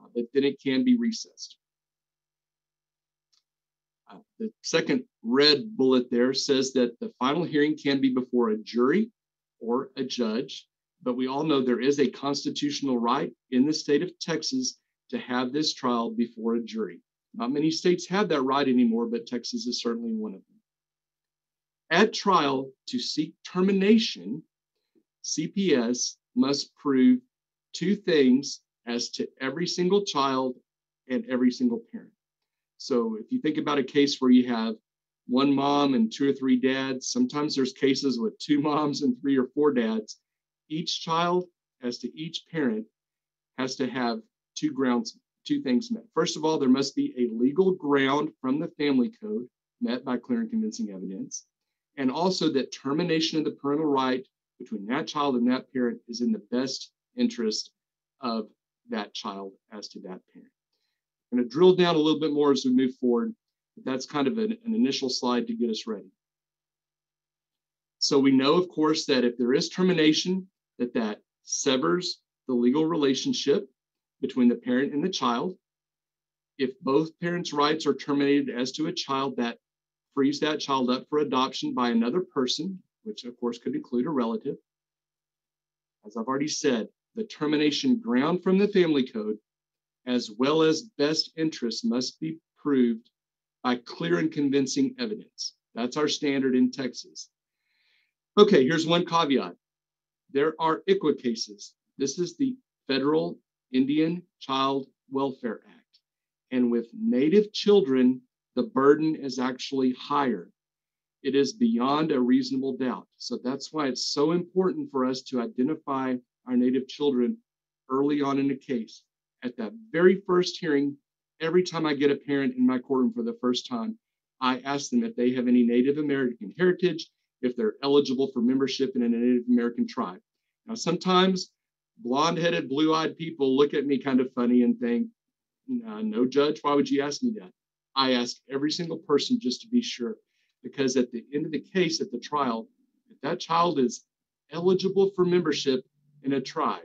B: Uh, but then it can be recessed. Uh, the second red bullet there says that the final hearing can be before a jury or a judge, but we all know there is a constitutional right in the state of Texas to have this trial before a jury. Not many states have that right anymore, but Texas is certainly one of them. At trial, to seek termination, CPS must prove two things as to every single child and every single parent. So if you think about a case where you have one mom and two or three dads, sometimes there's cases with two moms and three or four dads. Each child, as to each parent, has to have two grounds, two things met. First of all, there must be a legal ground from the family code met by clear and convincing evidence. And also that termination of the parental right between that child and that parent is in the best interest of that child as to that parent. I'm going to drill down a little bit more as we move forward. But that's kind of an, an initial slide to get us ready. So we know, of course, that if there is termination, that that severs the legal relationship between the parent and the child. If both parents' rights are terminated as to a child, that frees that child up for adoption by another person, which of course could include a relative. As I've already said, the termination ground from the family code, as well as best interest, must be proved by clear and convincing evidence. That's our standard in Texas. Okay, here's one caveat. There are ICWA cases. This is the Federal Indian Child Welfare Act. And with Native children, the burden is actually higher. It is beyond a reasonable doubt. So that's why it's so important for us to identify our Native children early on in a case. At that very first hearing, every time I get a parent in my courtroom for the first time, I ask them if they have any Native American heritage, if they're eligible for membership in a Native American tribe. Now, sometimes blonde headed, blue eyed people look at me kind of funny and think, no, judge, why would you ask me that? I ask every single person just to be sure, because at the end of the case, at the trial, if that child is eligible for membership in a tribe,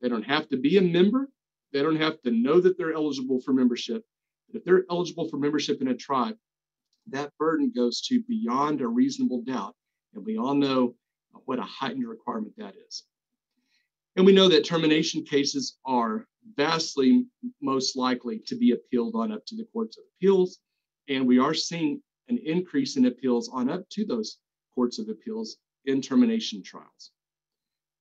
B: they don't have to be a member, they don't have to know that they're eligible for membership. But if they're eligible for membership in a tribe, that burden goes to beyond a reasonable doubt. And we all know what a heightened requirement that is. And we know that termination cases are vastly most likely to be appealed on up to the courts of appeals. And we are seeing an increase in appeals on up to those courts of appeals in termination trials.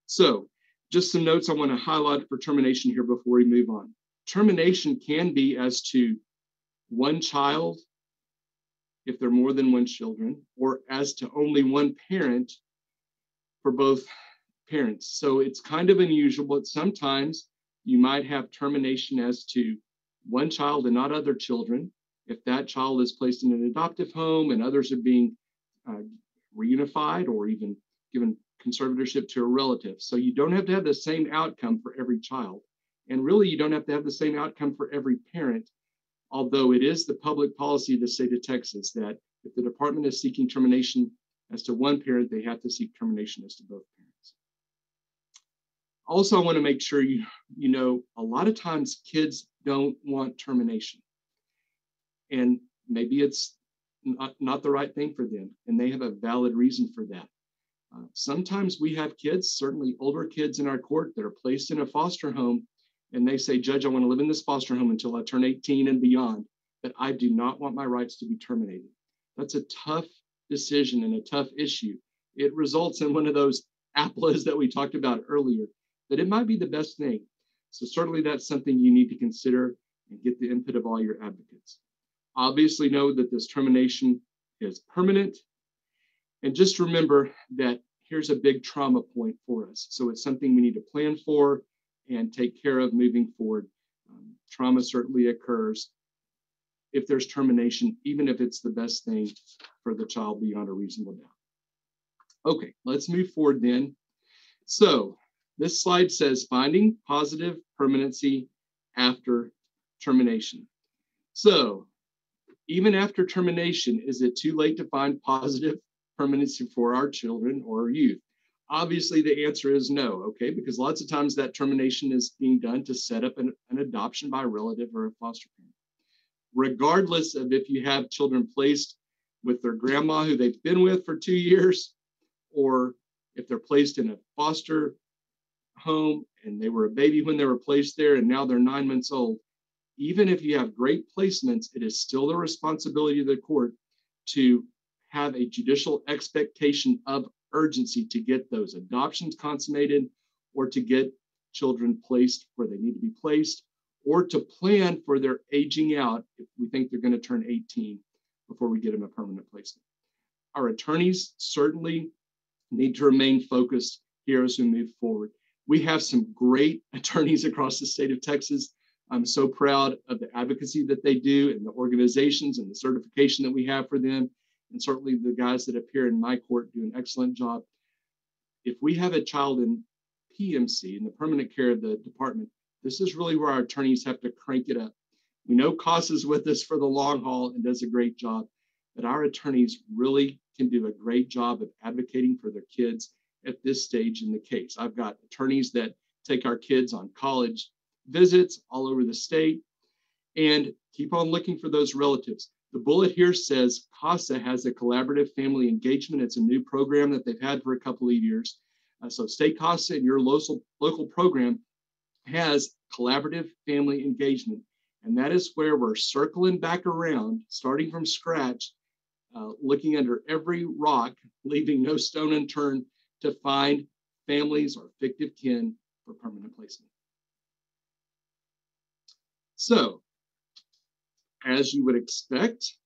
B: So, just some notes I want to highlight for termination here before we move on. Termination can be as to one child if there are more than one children, or as to only one parent for both parents. So it's kind of unusual, but sometimes you might have termination as to one child and not other children. If that child is placed in an adoptive home and others are being uh, reunified or even given conservatorship to a relative. So you don't have to have the same outcome for every child. And really, you don't have to have the same outcome for every parent, although it is the public policy of the state of Texas that if the department is seeking termination as to one parent, they have to seek termination as to both parents. Also, I want to make sure you, you know a lot of times kids don't want termination. And maybe it's not, not the right thing for them, and they have a valid reason for that. Uh, sometimes we have kids, certainly older kids in our court, that are placed in a foster home, and they say, Judge, I want to live in this foster home until I turn 18 and beyond, but I do not want my rights to be terminated. That's a tough decision and a tough issue. It results in one of those APLAs that we talked about earlier, that it might be the best thing. So, certainly, that's something you need to consider and get the input of all your advocates. Obviously, know that this termination is permanent. And just remember that here's a big trauma point for us. So it's something we need to plan for and take care of moving forward. Um, trauma certainly occurs if there's termination, even if it's the best thing for the child beyond a reasonable doubt. Okay, let's move forward then. So this slide says finding positive permanency after termination. So even after termination, is it too late to find positive permanency for our children or youth? Obviously, the answer is no, okay, because lots of times that termination is being done to set up an, an adoption by a relative or a foster parent. Regardless of if you have children placed with their grandma who they've been with for two years, or if they're placed in a foster home and they were a baby when they were placed there and now they're nine months old, even if you have great placements, it is still the responsibility of the court to have a judicial expectation of urgency to get those adoptions consummated or to get children placed where they need to be placed or to plan for their aging out if we think they're going to turn 18 before we get them a permanent placement. Our attorneys certainly need to remain focused here as we move forward. We have some great attorneys across the state of Texas I'm so proud of the advocacy that they do and the organizations and the certification that we have for them. And certainly the guys that appear in my court do an excellent job. If we have a child in PMC, in the permanent care of the department, this is really where our attorneys have to crank it up. We know CASA is with us for the long haul and does a great job, but our attorneys really can do a great job of advocating for their kids at this stage in the case. I've got attorneys that take our kids on college visits all over the state, and keep on looking for those relatives. The bullet here says CASA has a collaborative family engagement. It's a new program that they've had for a couple of years. Uh, so State CASA and your local, local program has collaborative family engagement. And that is where we're circling back around, starting from scratch, uh, looking under every rock, leaving no stone unturned to find families or fictive kin for permanent placement. So, as you would expect,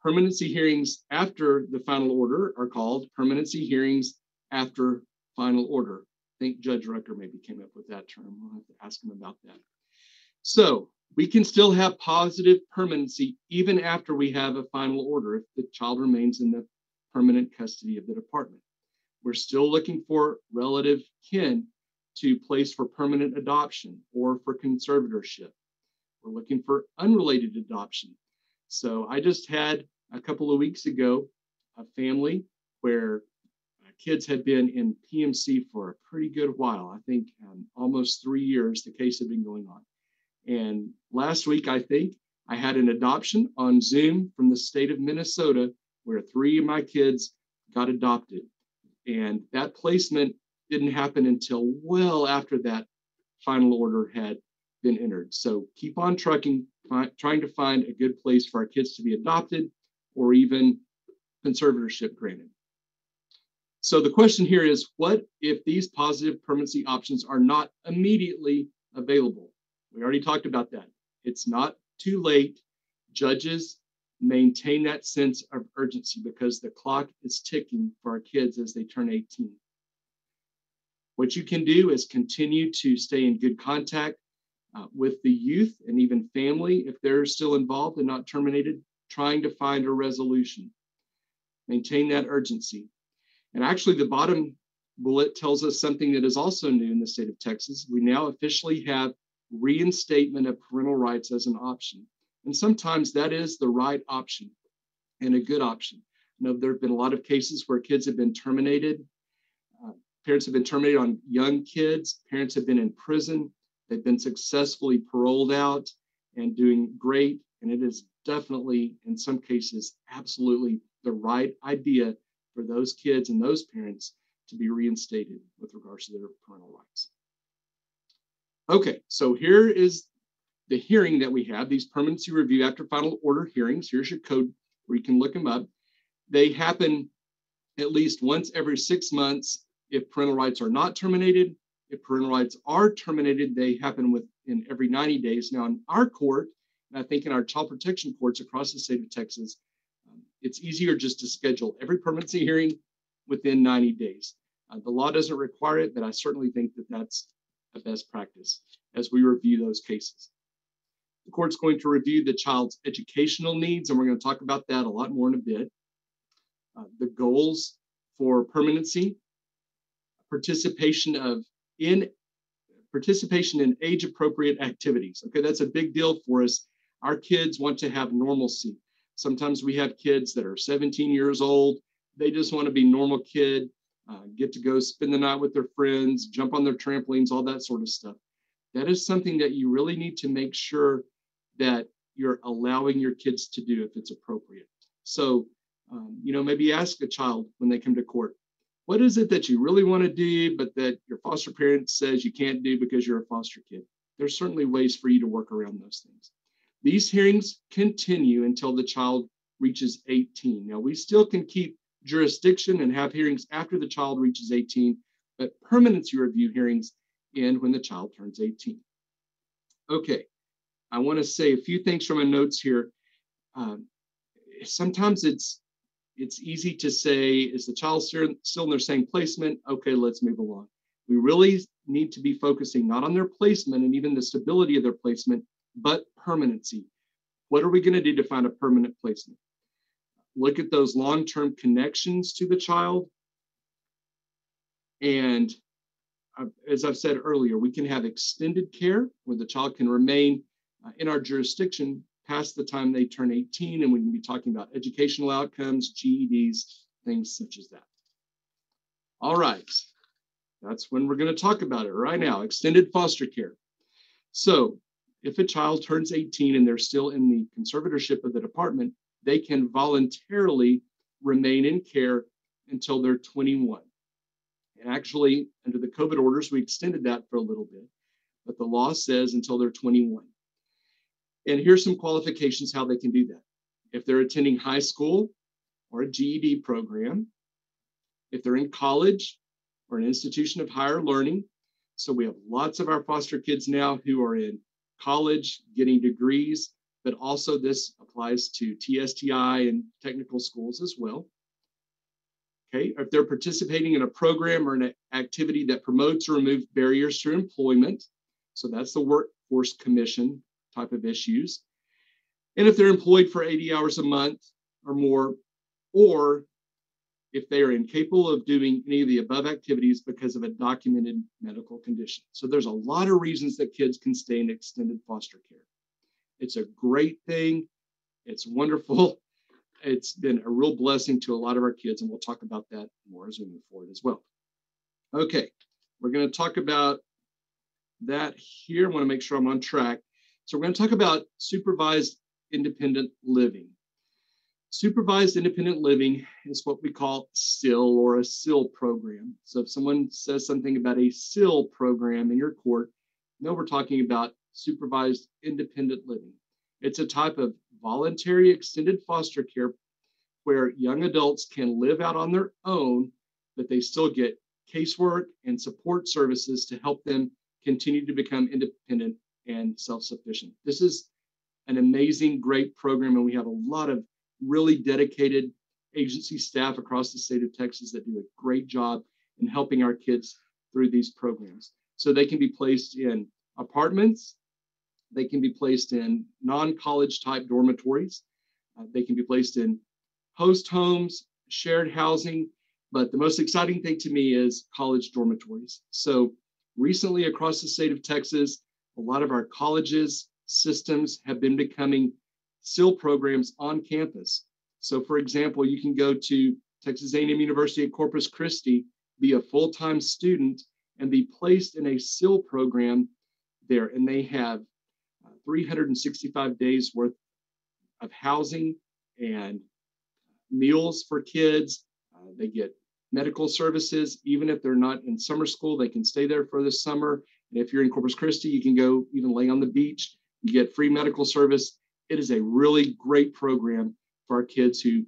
B: permanency hearings after the final order are called permanency hearings after final order. I think Judge Rucker maybe came up with that term. We'll have to ask him about that. So we can still have positive permanency even after we have a final order if the child remains in the permanent custody of the department. We're still looking for relative kin to place for permanent adoption or for conservatorship. We're looking for unrelated adoption. So I just had a couple of weeks ago a family where kids had been in PMC for a pretty good while. I think um, almost three years the case had been going on. And last week, I think I had an adoption on Zoom from the state of Minnesota where three of my kids got adopted. And that placement didn't happen until well after that final order had been entered. So keep on trucking, trying to find a good place for our kids to be adopted or even conservatorship granted. So the question here is what if these positive permanency options are not immediately available? We already talked about that. It's not too late. Judges maintain that sense of urgency because the clock is ticking for our kids as they turn 18. What you can do is continue to stay in good contact uh, with the youth and even family if they're still involved and not terminated, trying to find a resolution. Maintain that urgency. And actually, the bottom bullet tells us something that is also new in the state of Texas. We now officially have reinstatement of parental rights as an option. And sometimes that is the right option and a good option. You know, there have been a lot of cases where kids have been terminated. Uh, parents have been terminated on young kids. Parents have been in prison. They've been successfully paroled out and doing great. And it is definitely, in some cases, absolutely the right idea for those kids and those parents to be reinstated with regards to their parental rights. Okay, so here is the hearing that we have, these permanency review after final order hearings. Here's your code where you can look them up. They happen at least once every six months if parental rights are not terminated. If parental rights are terminated, they happen within every 90 days. Now, in our court, and I think in our child protection courts across the state of Texas, um, it's easier just to schedule every permanency hearing within 90 days. Uh, the law doesn't require it, but I certainly think that that's a best practice as we review those cases. The court's going to review the child's educational needs, and we're going to talk about that a lot more in a bit. Uh, the goals for permanency, participation of in participation in age appropriate activities. Okay, that's a big deal for us. Our kids want to have normalcy. Sometimes we have kids that are 17 years old. They just want to be normal kid, uh, get to go spend the night with their friends, jump on their trampolines, all that sort of stuff. That is something that you really need to make sure that you're allowing your kids to do if it's appropriate. So, um, you know, maybe ask a child when they come to court, what is it that you really want to do, but that your foster parent says you can't do because you're a foster kid? There's certainly ways for you to work around those things. These hearings continue until the child reaches 18. Now, we still can keep jurisdiction and have hearings after the child reaches 18, but permanency review hearings end when the child turns 18. Okay, I want to say a few things from my notes here. Um, sometimes it's it's easy to say, is the child still in their same placement? Okay, let's move along. We really need to be focusing not on their placement and even the stability of their placement, but permanency. What are we going to do to find a permanent placement? Look at those long term connections to the child. And uh, as I've said earlier, we can have extended care where the child can remain Uh, in our jurisdiction past the time they turn 18, and we can be talking about educational outcomes, GEDs, things such as that. All right, that's when we're going to talk about it right now extended foster care. So, if a child turns 18 and they're still in the conservatorship of the department, they can voluntarily remain in care until they're 21. And actually, under the COVID orders, we extended that for a little bit, but the law says until they're 21. And here's some qualifications how they can do that. If they're attending high school or a GED program, if they're in college or an institution of higher learning. So we have lots of our foster kids now who are in college getting degrees, but also this applies to TSTI and technical schools as well. Okay, if they're participating in a program or an activity that promotes or removes barriers to employment, so that's the Workforce Commission type of issues. And if they're employed for 80 hours a month or more, or if they are incapable of doing any of the above activities because of a documented medical condition. So there's a lot of reasons that kids can stay in extended foster care. It's a great thing. It's wonderful. It's been a real blessing to a lot of our kids, and we'll talk about that more as we move forward as well. Okay, we're going to talk about that here. I want to make sure I'm on track. So we're going to talk about supervised independent living. Supervised independent living is what we call SIL or a SIL program. So if someone says something about a SIL program in your court, know we're talking about supervised independent living. It's a type of voluntary extended foster care where young adults can live out on their own, but they still get casework and support services to help them continue to become independent and self sufficient. This is an amazing, great program, and we have a lot of really dedicated agency staff across the state of Texas that do a great job in helping our kids through these programs. So they can be placed in apartments, they can be placed in non college type dormitories, uh, they can be placed in host homes, shared housing. But the most exciting thing to me is college dormitories. So recently across the state of Texas, a lot of our colleges, systems have been becoming SIL programs on campus. So for example, you can go to Texas A&M University at Corpus Christi, be a full-time student and be placed in a SIL program there. And they have uh, 365 days worth of housing and meals for kids. Uh, they get medical services. Even if they're not in summer school, they can stay there for the summer. And if you're in Corpus Christi, you can go even lay on the beach. You get free medical service. It is a really great program for our kids who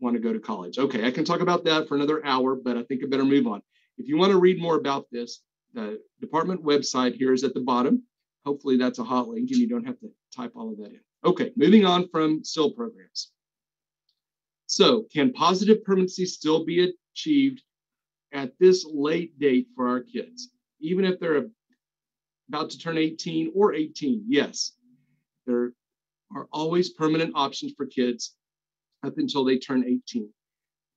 B: want to go to college. Okay, I can talk about that for another hour, but I think I better move on. If you want to read more about this, the department website here is at the bottom. Hopefully that's a hot link and you don't have to type all of that in. Okay, moving on from SIL programs. So can positive permanency still be achieved at this late date for our kids? Even if they're about to turn 18 or 18, yes. There are always permanent options for kids up until they turn 18.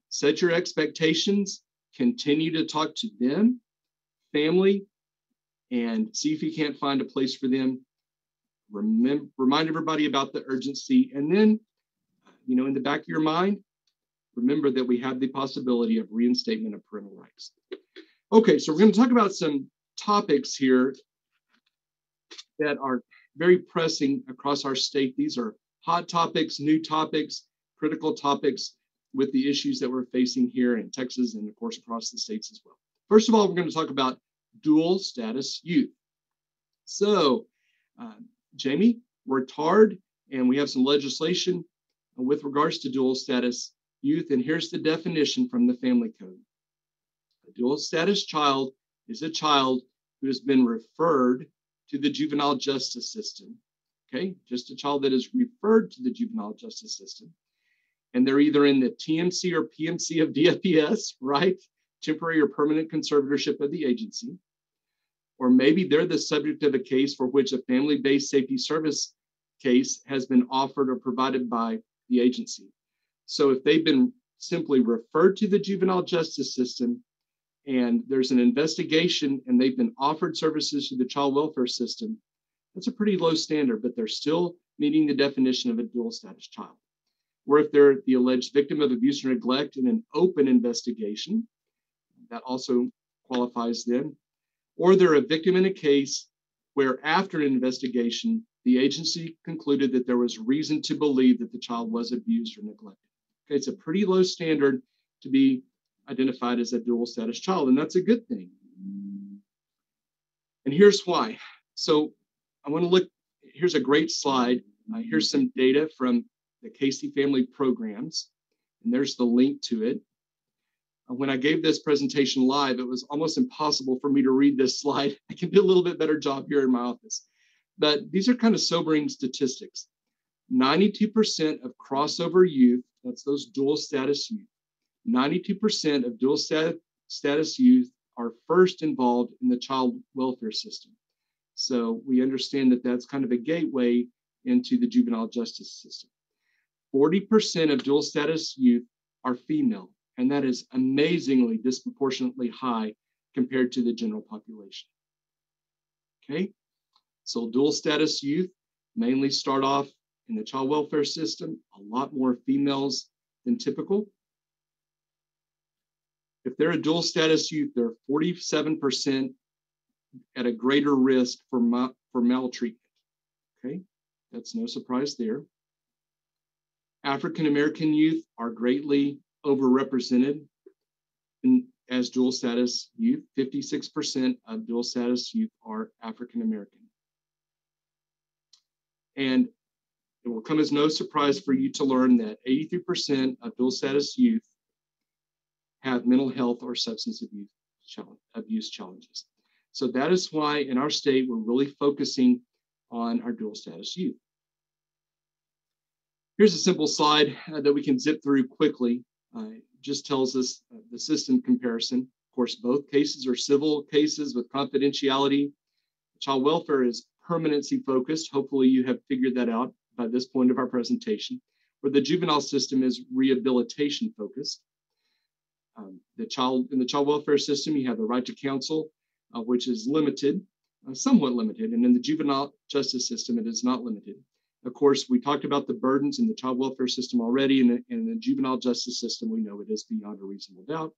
B: Set your expectations, continue to talk to them, family, and see if you can't find a place for them. Remember, remind everybody about the urgency. And then, you know, in the back of your mind, remember that we have the possibility of reinstatement of parental rights. Okay, so we're going to talk about some topics here that are very pressing across our state. These are hot topics, new topics, critical topics with the issues that we're facing here in Texas and, of course, across the states as well. First of all, we're going to talk about dual status youth. So, uh, Jamie worked hard, and we have some legislation with regards to dual status youth. And here's the definition from the Family Code A dual status child is a child who has been referred to the juvenile justice system. Okay, just a child that is referred to the juvenile justice system and they're either in the TMC or PMC of DFPS, right? Temporary or permanent conservatorship of the agency. Or maybe they're the subject of a case for which a family based safety service case has been offered or provided by the agency. So if they've been simply referred to the juvenile justice system and there's an investigation and they've been offered services to the child welfare system, that's a pretty low standard, but they're still meeting the definition of a dual status child. Or if they're the alleged victim of abuse or neglect in an open investigation, that also qualifies them, or they're a victim in a case where after an investigation, the agency concluded that there was reason to believe that the child was abused or neglected. Okay, it's a pretty low standard to be identified as a dual status child, and that's a good thing. And here's why. So I want to look, here's a great slide. Uh, here's some data from the Casey Family Programs, and there's the link to it. Uh, when I gave this presentation live, it was almost impossible for me to read this slide. I can do a little bit better job here in my office. But these are kind of sobering statistics. 92% of crossover youth, that's those dual status youth, 92% of dual stat- status youth are first involved in the child welfare system. So we understand that that's kind of a gateway into the juvenile justice system. 40% of dual status youth are female, and that is amazingly disproportionately high compared to the general population. Okay, so dual status youth mainly start off in the child welfare system, a lot more females than typical. If they're a dual status youth, they're 47% at a greater risk for, ma- for maltreatment. Okay, that's no surprise there. African American youth are greatly overrepresented in, as dual status youth. 56% of dual status youth are African American. And it will come as no surprise for you to learn that 83% of dual status youth have mental health or substance abuse, abuse challenges. So that is why in our state, we're really focusing on our dual status youth. Here's a simple slide uh, that we can zip through quickly. Uh, just tells us uh, the system comparison. Of course, both cases are civil cases with confidentiality. Child welfare is permanency focused. Hopefully, you have figured that out by this point of our presentation, where the juvenile system is rehabilitation focused. Um, the child in the child welfare system, you have the right to counsel, uh, which is limited, uh, somewhat limited, and in the juvenile justice system, it is not limited. Of course, we talked about the burdens in the child welfare system already, and in the juvenile justice system, we know it is beyond a reasonable doubt.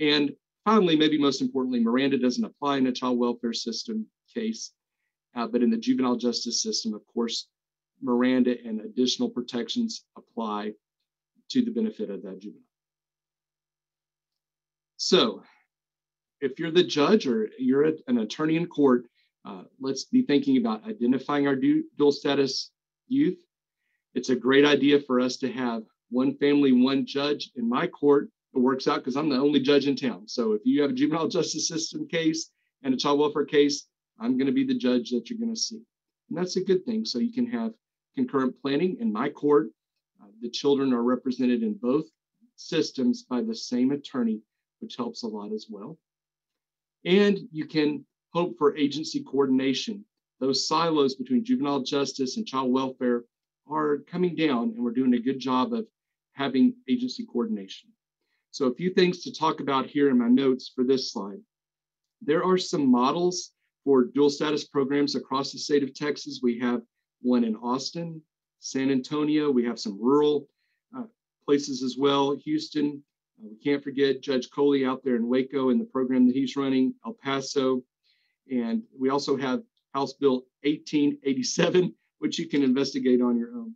B: And finally, maybe most importantly, Miranda doesn't apply in a child welfare system case, uh, but in the juvenile justice system, of course, Miranda and additional protections apply to the benefit of that juvenile. So, if you're the judge or you're a, an attorney in court, uh, let's be thinking about identifying our dual status youth. It's a great idea for us to have one family, one judge. In my court, it works out because I'm the only judge in town. So if you have a juvenile justice system case and a child welfare case, I'm going to be the judge that you're going to see. And that's a good thing. So you can have concurrent planning. In my court, uh, the children are represented in both systems by the same attorney, which helps a lot as well. And you can hope for agency coordination. Those silos between juvenile justice and child welfare are coming down, and we're doing a good job of having agency coordination. So, a few things to talk about here in my notes for this slide. There are some models for dual status programs across the state of Texas. We have one in Austin, San Antonio. We have some rural uh, places as well, Houston. Uh, we can't forget Judge Coley out there in Waco and the program that he's running, El Paso. And we also have House Bill 1887, which you can investigate on your own.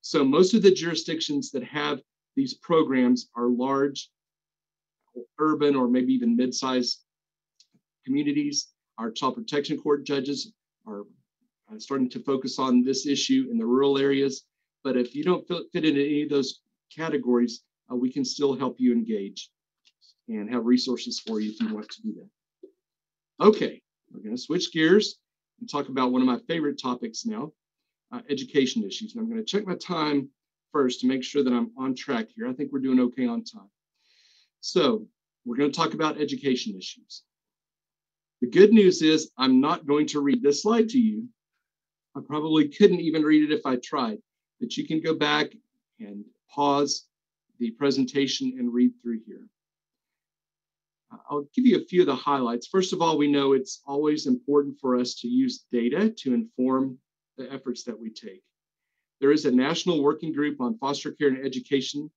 B: So most of the jurisdictions that have these programs are large, urban, or maybe even mid-sized communities. Our child protection court judges are starting to focus on this issue in the rural areas. But if you don't fit into any of those categories, uh, we can still help you engage and have resources for you if you want to do that. Okay, we're going to switch gears and talk about one of my favorite topics now, uh, education issues. And I'm going to check my time first to make sure that I'm on track here. I think we're doing okay on time. So we're going to talk about education issues. The good news is I'm not going to read this slide to you. I probably couldn't even read it if I tried, but you can go back and pause the presentation and read through here. I'll give you a few of the highlights. First of all, we know it's always important for us to use data to inform the efforts that we take. There is a national working group on foster care and education,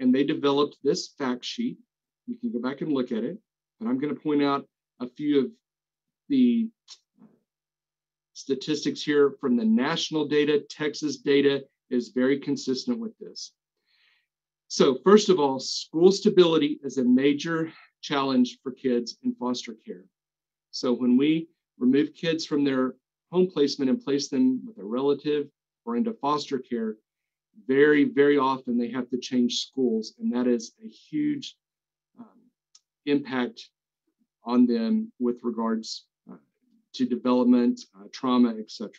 B: and they developed this fact sheet. You can go back and look at it, and I'm going to point out a few of the statistics here from the national data. Texas data is very consistent with this. So, first of all, school stability is a major challenge for kids in foster care. So when we remove kids from their home placement and place them with a relative or into foster care, very, very often they have to change schools. And that is a huge um, impact on them with regards uh, to development, uh, trauma, etc.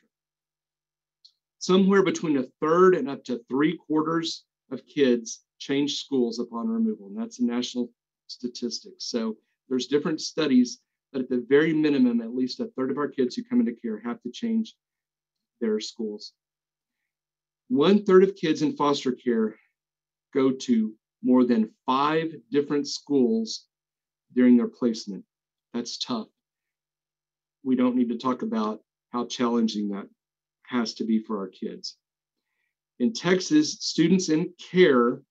B: Somewhere between a third and up to three quarters of kids change schools upon removal. And that's a national statistics. So there's different studies that at the very minimum, at least a third of our kids who come into care have to change their schools. One third of kids in foster care go to more than five different schools during their placement. That's tough. We don't need to talk about how challenging that has to be for our kids. In Texas, students in care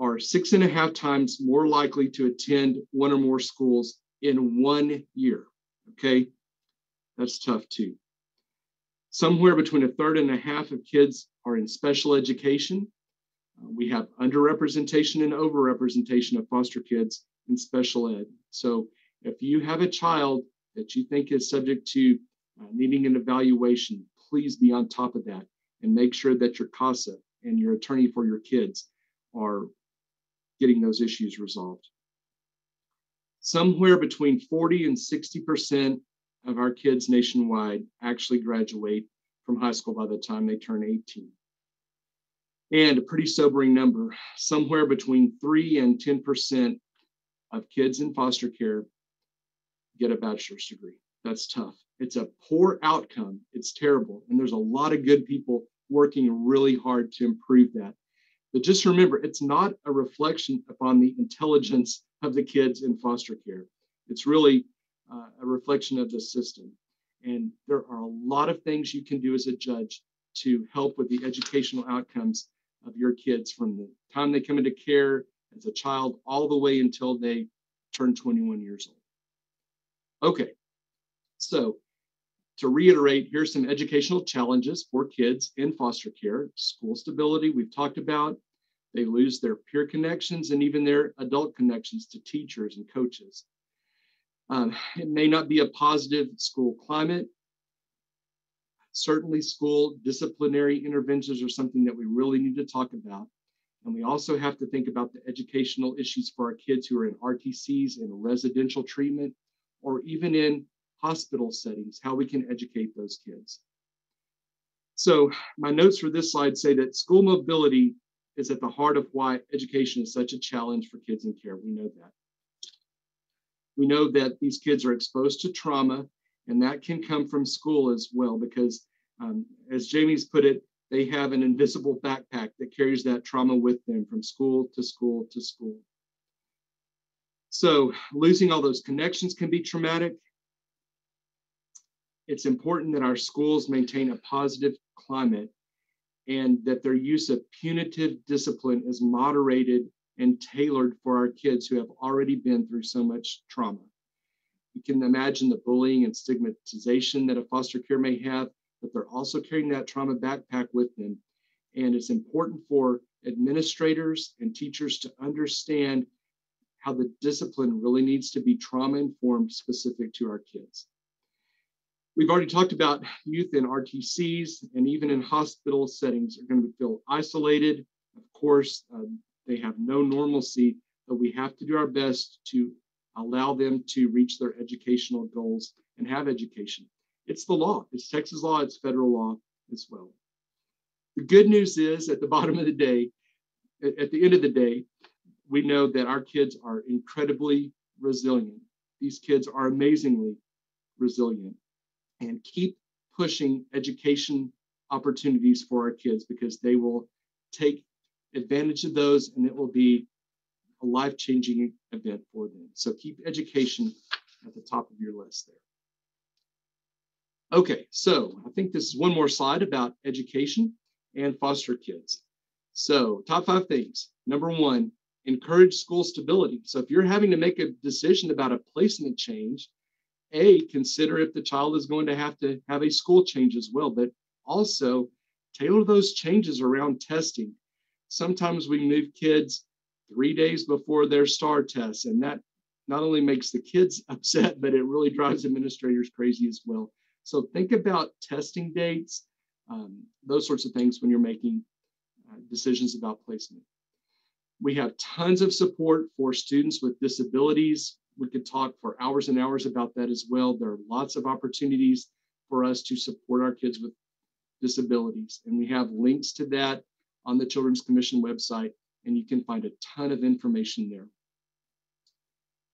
B: are six and a half times more likely to attend one or more schools in one year. Okay, that's tough too. Somewhere between a third and a half of kids are in special education. Uh, we have underrepresentation and overrepresentation of foster kids in special ed. So if you have a child that you think is subject to uh, needing an evaluation, please be on top of that and make sure that your CASA and your attorney for your kids are getting those issues resolved. Somewhere between 40 and 60% of our kids nationwide actually graduate from high school by the time they turn 18. And a pretty sobering number, somewhere between 3 and 10% of kids in foster care get a bachelor's degree. That's tough. It's a poor outcome. It's terrible. And there's a lot of good people working really hard to improve that. But just remember, it's not a reflection upon the intelligence of the kids in foster care. It's really uh, a reflection of the system. And there are a lot of things you can do as a judge to help with the educational outcomes of your kids from the time they come into care as a child all the way until they turn 21 years old. Okay, so to reiterate, here's some educational challenges for kids in foster care. School stability, we've talked about. They lose their peer connections and even their adult connections to teachers and coaches. Um, it may not be a positive school climate. Certainly, school disciplinary interventions are something that we really need to talk about. And we also have to think about the educational issues for our kids who are in RTCs, in residential treatment, or even in hospital settings, how we can educate those kids. So, my notes for this slide say that school mobility is at the heart of why education is such a challenge for kids in care. We know that. We know that these kids are exposed to trauma, and that can come from school as well, because um, as Jamie's put it, they have an invisible backpack that carries that trauma with them from school to school to school. So, losing all those connections can be traumatic. It's important that our schools maintain a positive climate and that their use of punitive discipline is moderated and tailored for our kids who have already been through so much trauma. You can imagine the bullying and stigmatization that a foster care may have, but they're also carrying that trauma backpack with them. And it's important for administrators and teachers to understand how the discipline really needs to be trauma informed specific to our kids. We've already talked about youth in RTCs and even in hospital settings are going to feel isolated. Of course, um, they have no normalcy, but we have to do our best to allow them to reach their educational goals and have education. It's the law, it's Texas law, it's federal law as well. The good news is at the bottom of the day, at the end of the day, we know that our kids are incredibly resilient. These kids are amazingly resilient and keep pushing education opportunities for our kids because they will take advantage of those and it will be a life changing event for them. So keep education at the top of your list there. Okay, so I think this is one more slide about education and foster kids. So, top five things. Number one, encourage school stability. So, if you're having to make a decision about a placement change, A, consider if the child is going to have to have a school change as well, but also tailor those changes around testing sometimes we move kids three days before their STAR test, and that not only makes the kids upset, but it really drives administrators crazy as well. So think about testing dates, um, those sorts of things when you're making uh, decisions about placement. We have tons of support for students with disabilities. We could talk for hours and hours about that as well. There are lots of opportunities for us to support our kids with disabilities, and we have links to that on the Children's Commission website, and you can find a ton of information there.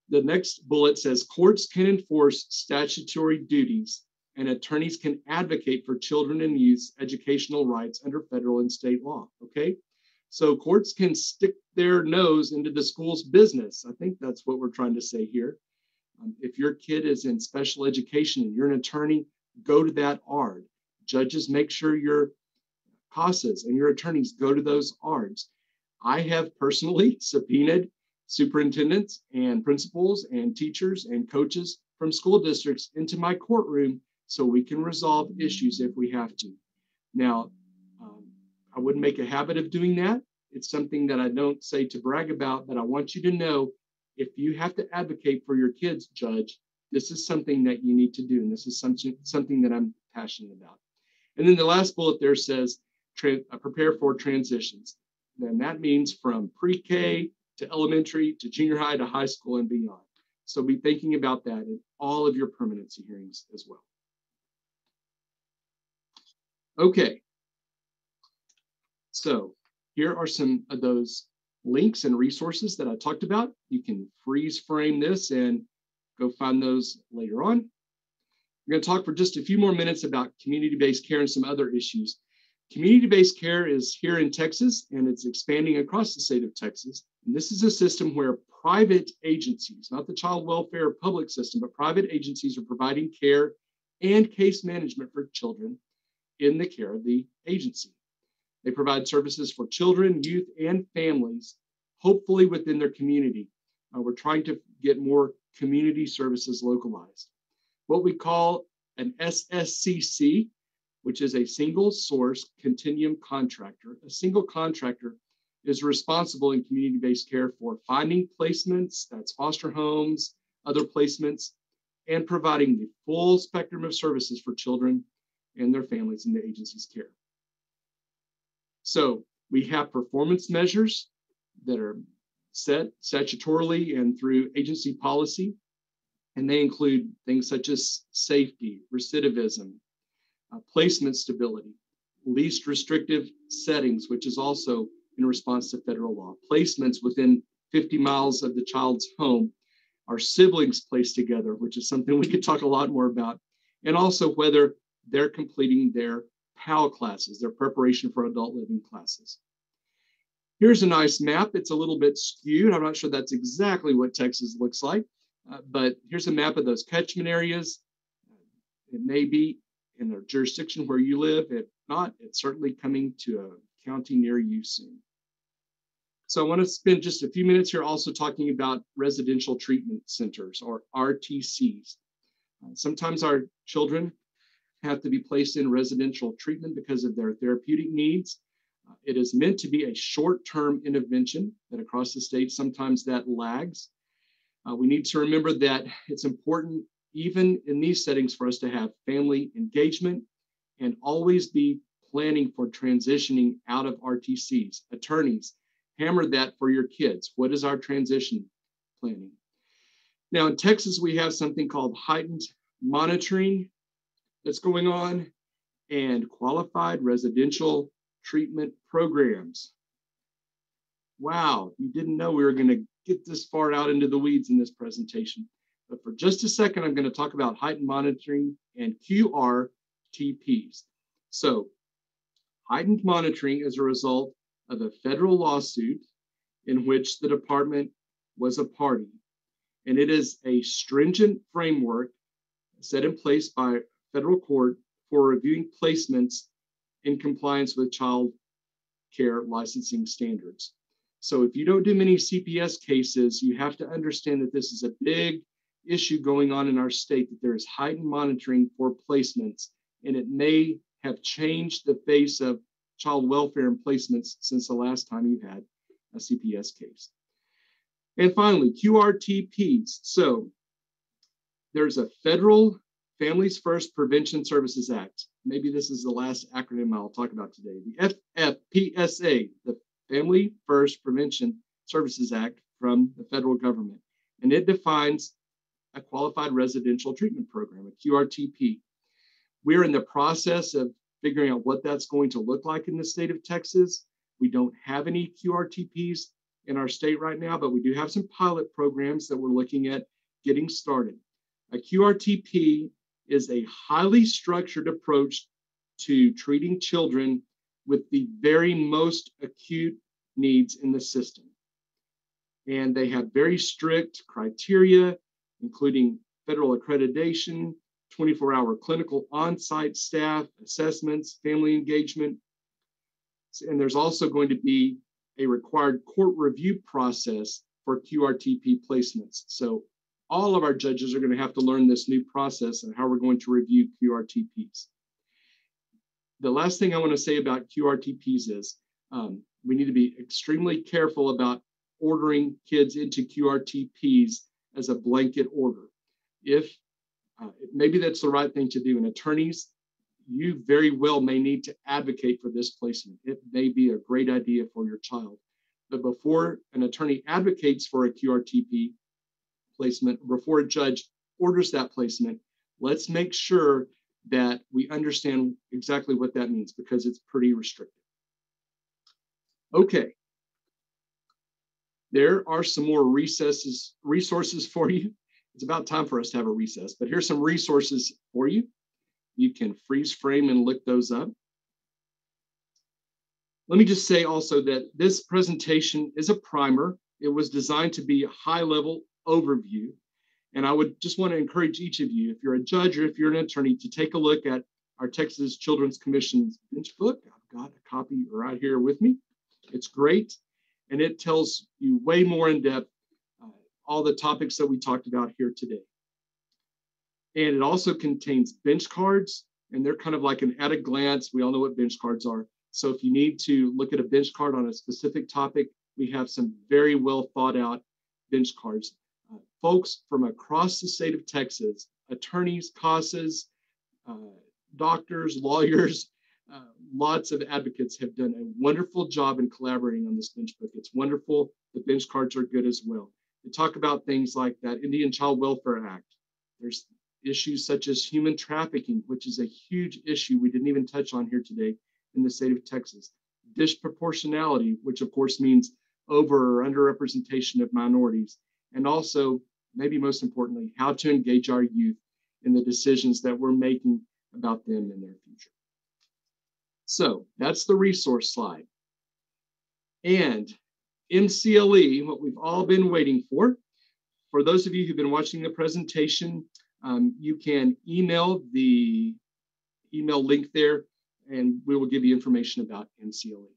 B: The next bullet says courts can enforce statutory duties and attorneys can advocate for children and youth's educational rights under federal and state law. Okay. So courts can stick their nose into the school's business. I think that's what we're trying to say here. Um, if your kid is in special education and you're an attorney, go to that ARD. Judges, make sure you're CASAs and your attorneys go to those ARDs. I have personally subpoenaed superintendents and principals and teachers and coaches from school districts into my courtroom so we can resolve issues if we have to. Now, I wouldn't make a habit of doing that. It's something that I don't say to brag about, but I want you to know if you have to advocate for your kids, judge, this is something that you need to do. And this is something, something that I'm passionate about. And then the last bullet there says uh, prepare for transitions. Then that means from pre-K to elementary to junior high to high school and beyond. So be thinking about that in all of your permanency hearings as well. Okay. So here are some of those links and resources that I talked about. You can freeze frame this and go find those later on. We're going to talk for just a few more minutes about community-based care and some other issues. Community-based care is here in Texas and it's expanding across the state of Texas. And this is a system where private agencies, not the child welfare public system, but private agencies are providing care and case management for children in the care of the agency. They provide services for children, youth, and families, hopefully within their community. Uh, we're trying to get more community services localized. What we call an SSCC, which is a single source continuum contractor. A single contractor is responsible in community based care for finding placements, that's foster homes, other placements, and providing the full spectrum of services for children and their families in the agency's care. So we have performance measures that are set statutorily and through agency policy, and they include things such as safety, recidivism, uh, placement stability, least restrictive settings, which is also in response to federal law, placements within 50 miles of the child's home, are siblings placed together, which is something we could talk a lot more about, and also whether they're completing their PAL classes, their preparation for adult living classes. Here's a nice map. It's a little bit skewed. I'm not sure that's exactly what Texas looks like, uh, but here's a map of those catchment areas. It may be in a jurisdiction where you live. If not, it's certainly coming to a county near you soon. So I want to spend just a few minutes here also talking about residential treatment centers or RTCs. Uh, sometimes our children have to be placed in residential treatment because of their therapeutic needs. Uh, it is meant to be a short-term intervention that across the state sometimes that lags. Uh, we need to remember that it's important even in these settings for us to have family engagement and always be planning for transitioning out of RTCs. Attorneys, hammer that for your kids. What is our transition planning? Now in Texas, we have something called heightened monitoring that's going on and qualified residential treatment programs. Wow, you didn't know we were going to get this far out into the weeds in this presentation. But for just a second, I'm going to talk about heightened monitoring and QRTPs. So heightened monitoring is a result of a federal lawsuit in which the department was a party. And it is a stringent framework set in place by federal court for reviewing placements in compliance with child care licensing standards. So if you don't do many CPS cases, you have to understand that this is a big issue going on in our state, that there is heightened monitoring for placements, and it may have changed the face of child welfare and placements since the last time you had a CPS case. And finally, QRTPs. So there's a federal Families First Prevention Services Act. Maybe this is the last acronym I'll talk about today. The FFPSA, the Family First Prevention Services Act from the federal government. And it defines a qualified residential treatment program, a QRTP. We're in the process of figuring out what that's going to look like in the state of Texas. We don't have any QRTPs in our state right now, but we do have some pilot programs that we're looking at getting started. A QRTP is a highly structured approach to treating children with the very most acute needs in the system. And they have very strict criteria, including federal accreditation, 24 hour clinical on site staff, assessments, family engagement. And there's also going to be a required court review process for QRTP placements. So all of our judges are going to have to learn this new process and how we're going to review QRTPs. The last thing I want to say about QRTPs is um, we need to be extremely careful about ordering kids into QRTPs as a blanket order. If uh, maybe that's the right thing to do, and attorneys, you very well may need to advocate for this placement. It may be a great idea for your child. But before an attorney advocates for a QRTP placement, before a judge orders that placement, let's make sure that we understand exactly what that means because it's pretty restrictive. Okay. There are some more recesses, resources for you. It's about time for us to have a recess, but here's some resources for you. You can freeze frame and look those up. Let me just say also that this presentation is a primer. It was designed to be high level overview. And I would just want to encourage each of you, if you're a judge or if you're an attorney, to take a look at our Texas Children's Commission's bench book. I've got a copy right here with me. It's great. And it tells you way more in depth uh, all the topics that we talked about here today. And it also contains bench cards, and they're kind of like an at a glance. We all know what bench cards are. So if you need to look at a bench card on a specific topic, we have some very well thought out bench cards. Folks from across the state of Texas, attorneys, CASAs, uh, doctors, lawyers, uh, lots of advocates have done a wonderful job in collaborating on this bench book. It's wonderful. The bench cards are good as well. They talk about things like that Indian Child Welfare Act. There's issues such as human trafficking, which is a huge issue we didn't even touch on here today in the state of Texas. Disproportionality, which of course means over or underrepresentation of minorities. And also, maybe most importantly, how to engage our youth in the decisions that we're making about them and their future. So that's the resource slide. And MCLE, what we've all been waiting for. For those of you who've been watching the presentation, um, you can email the email link there and we will give you information about MCLE.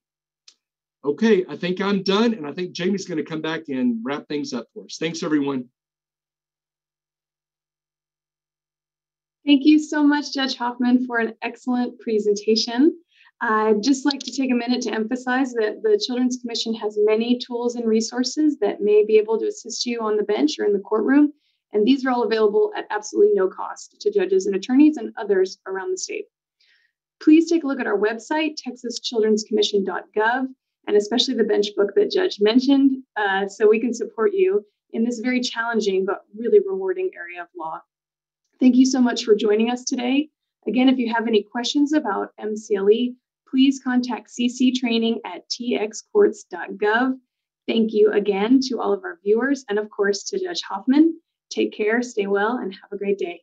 B: Okay, I think I'm done, and I think Jamie's going to come back and wrap things up for us. Thanks, everyone.
A: Thank you so much, Judge Hofmann, for an excellent presentation. I'd just like to take a minute to emphasize that the Children's Commission has many tools and resources that may be able to assist you on the bench or in the courtroom and these are all available at absolutely no cost to judges and attorneys and others around the state. Please take a look at our website, texaschildrenscommission.gov, and especially the bench book that Judge mentioned, uh, so we can support you in this very challenging but really rewarding area of law. Thank you so much for joining us today. Again, if you have any questions about MCLE, please contact cctraining at txcourts.gov. Thank you again to all of our viewers and, of course, to Judge Hofmann. Take care, stay well, and have a great day.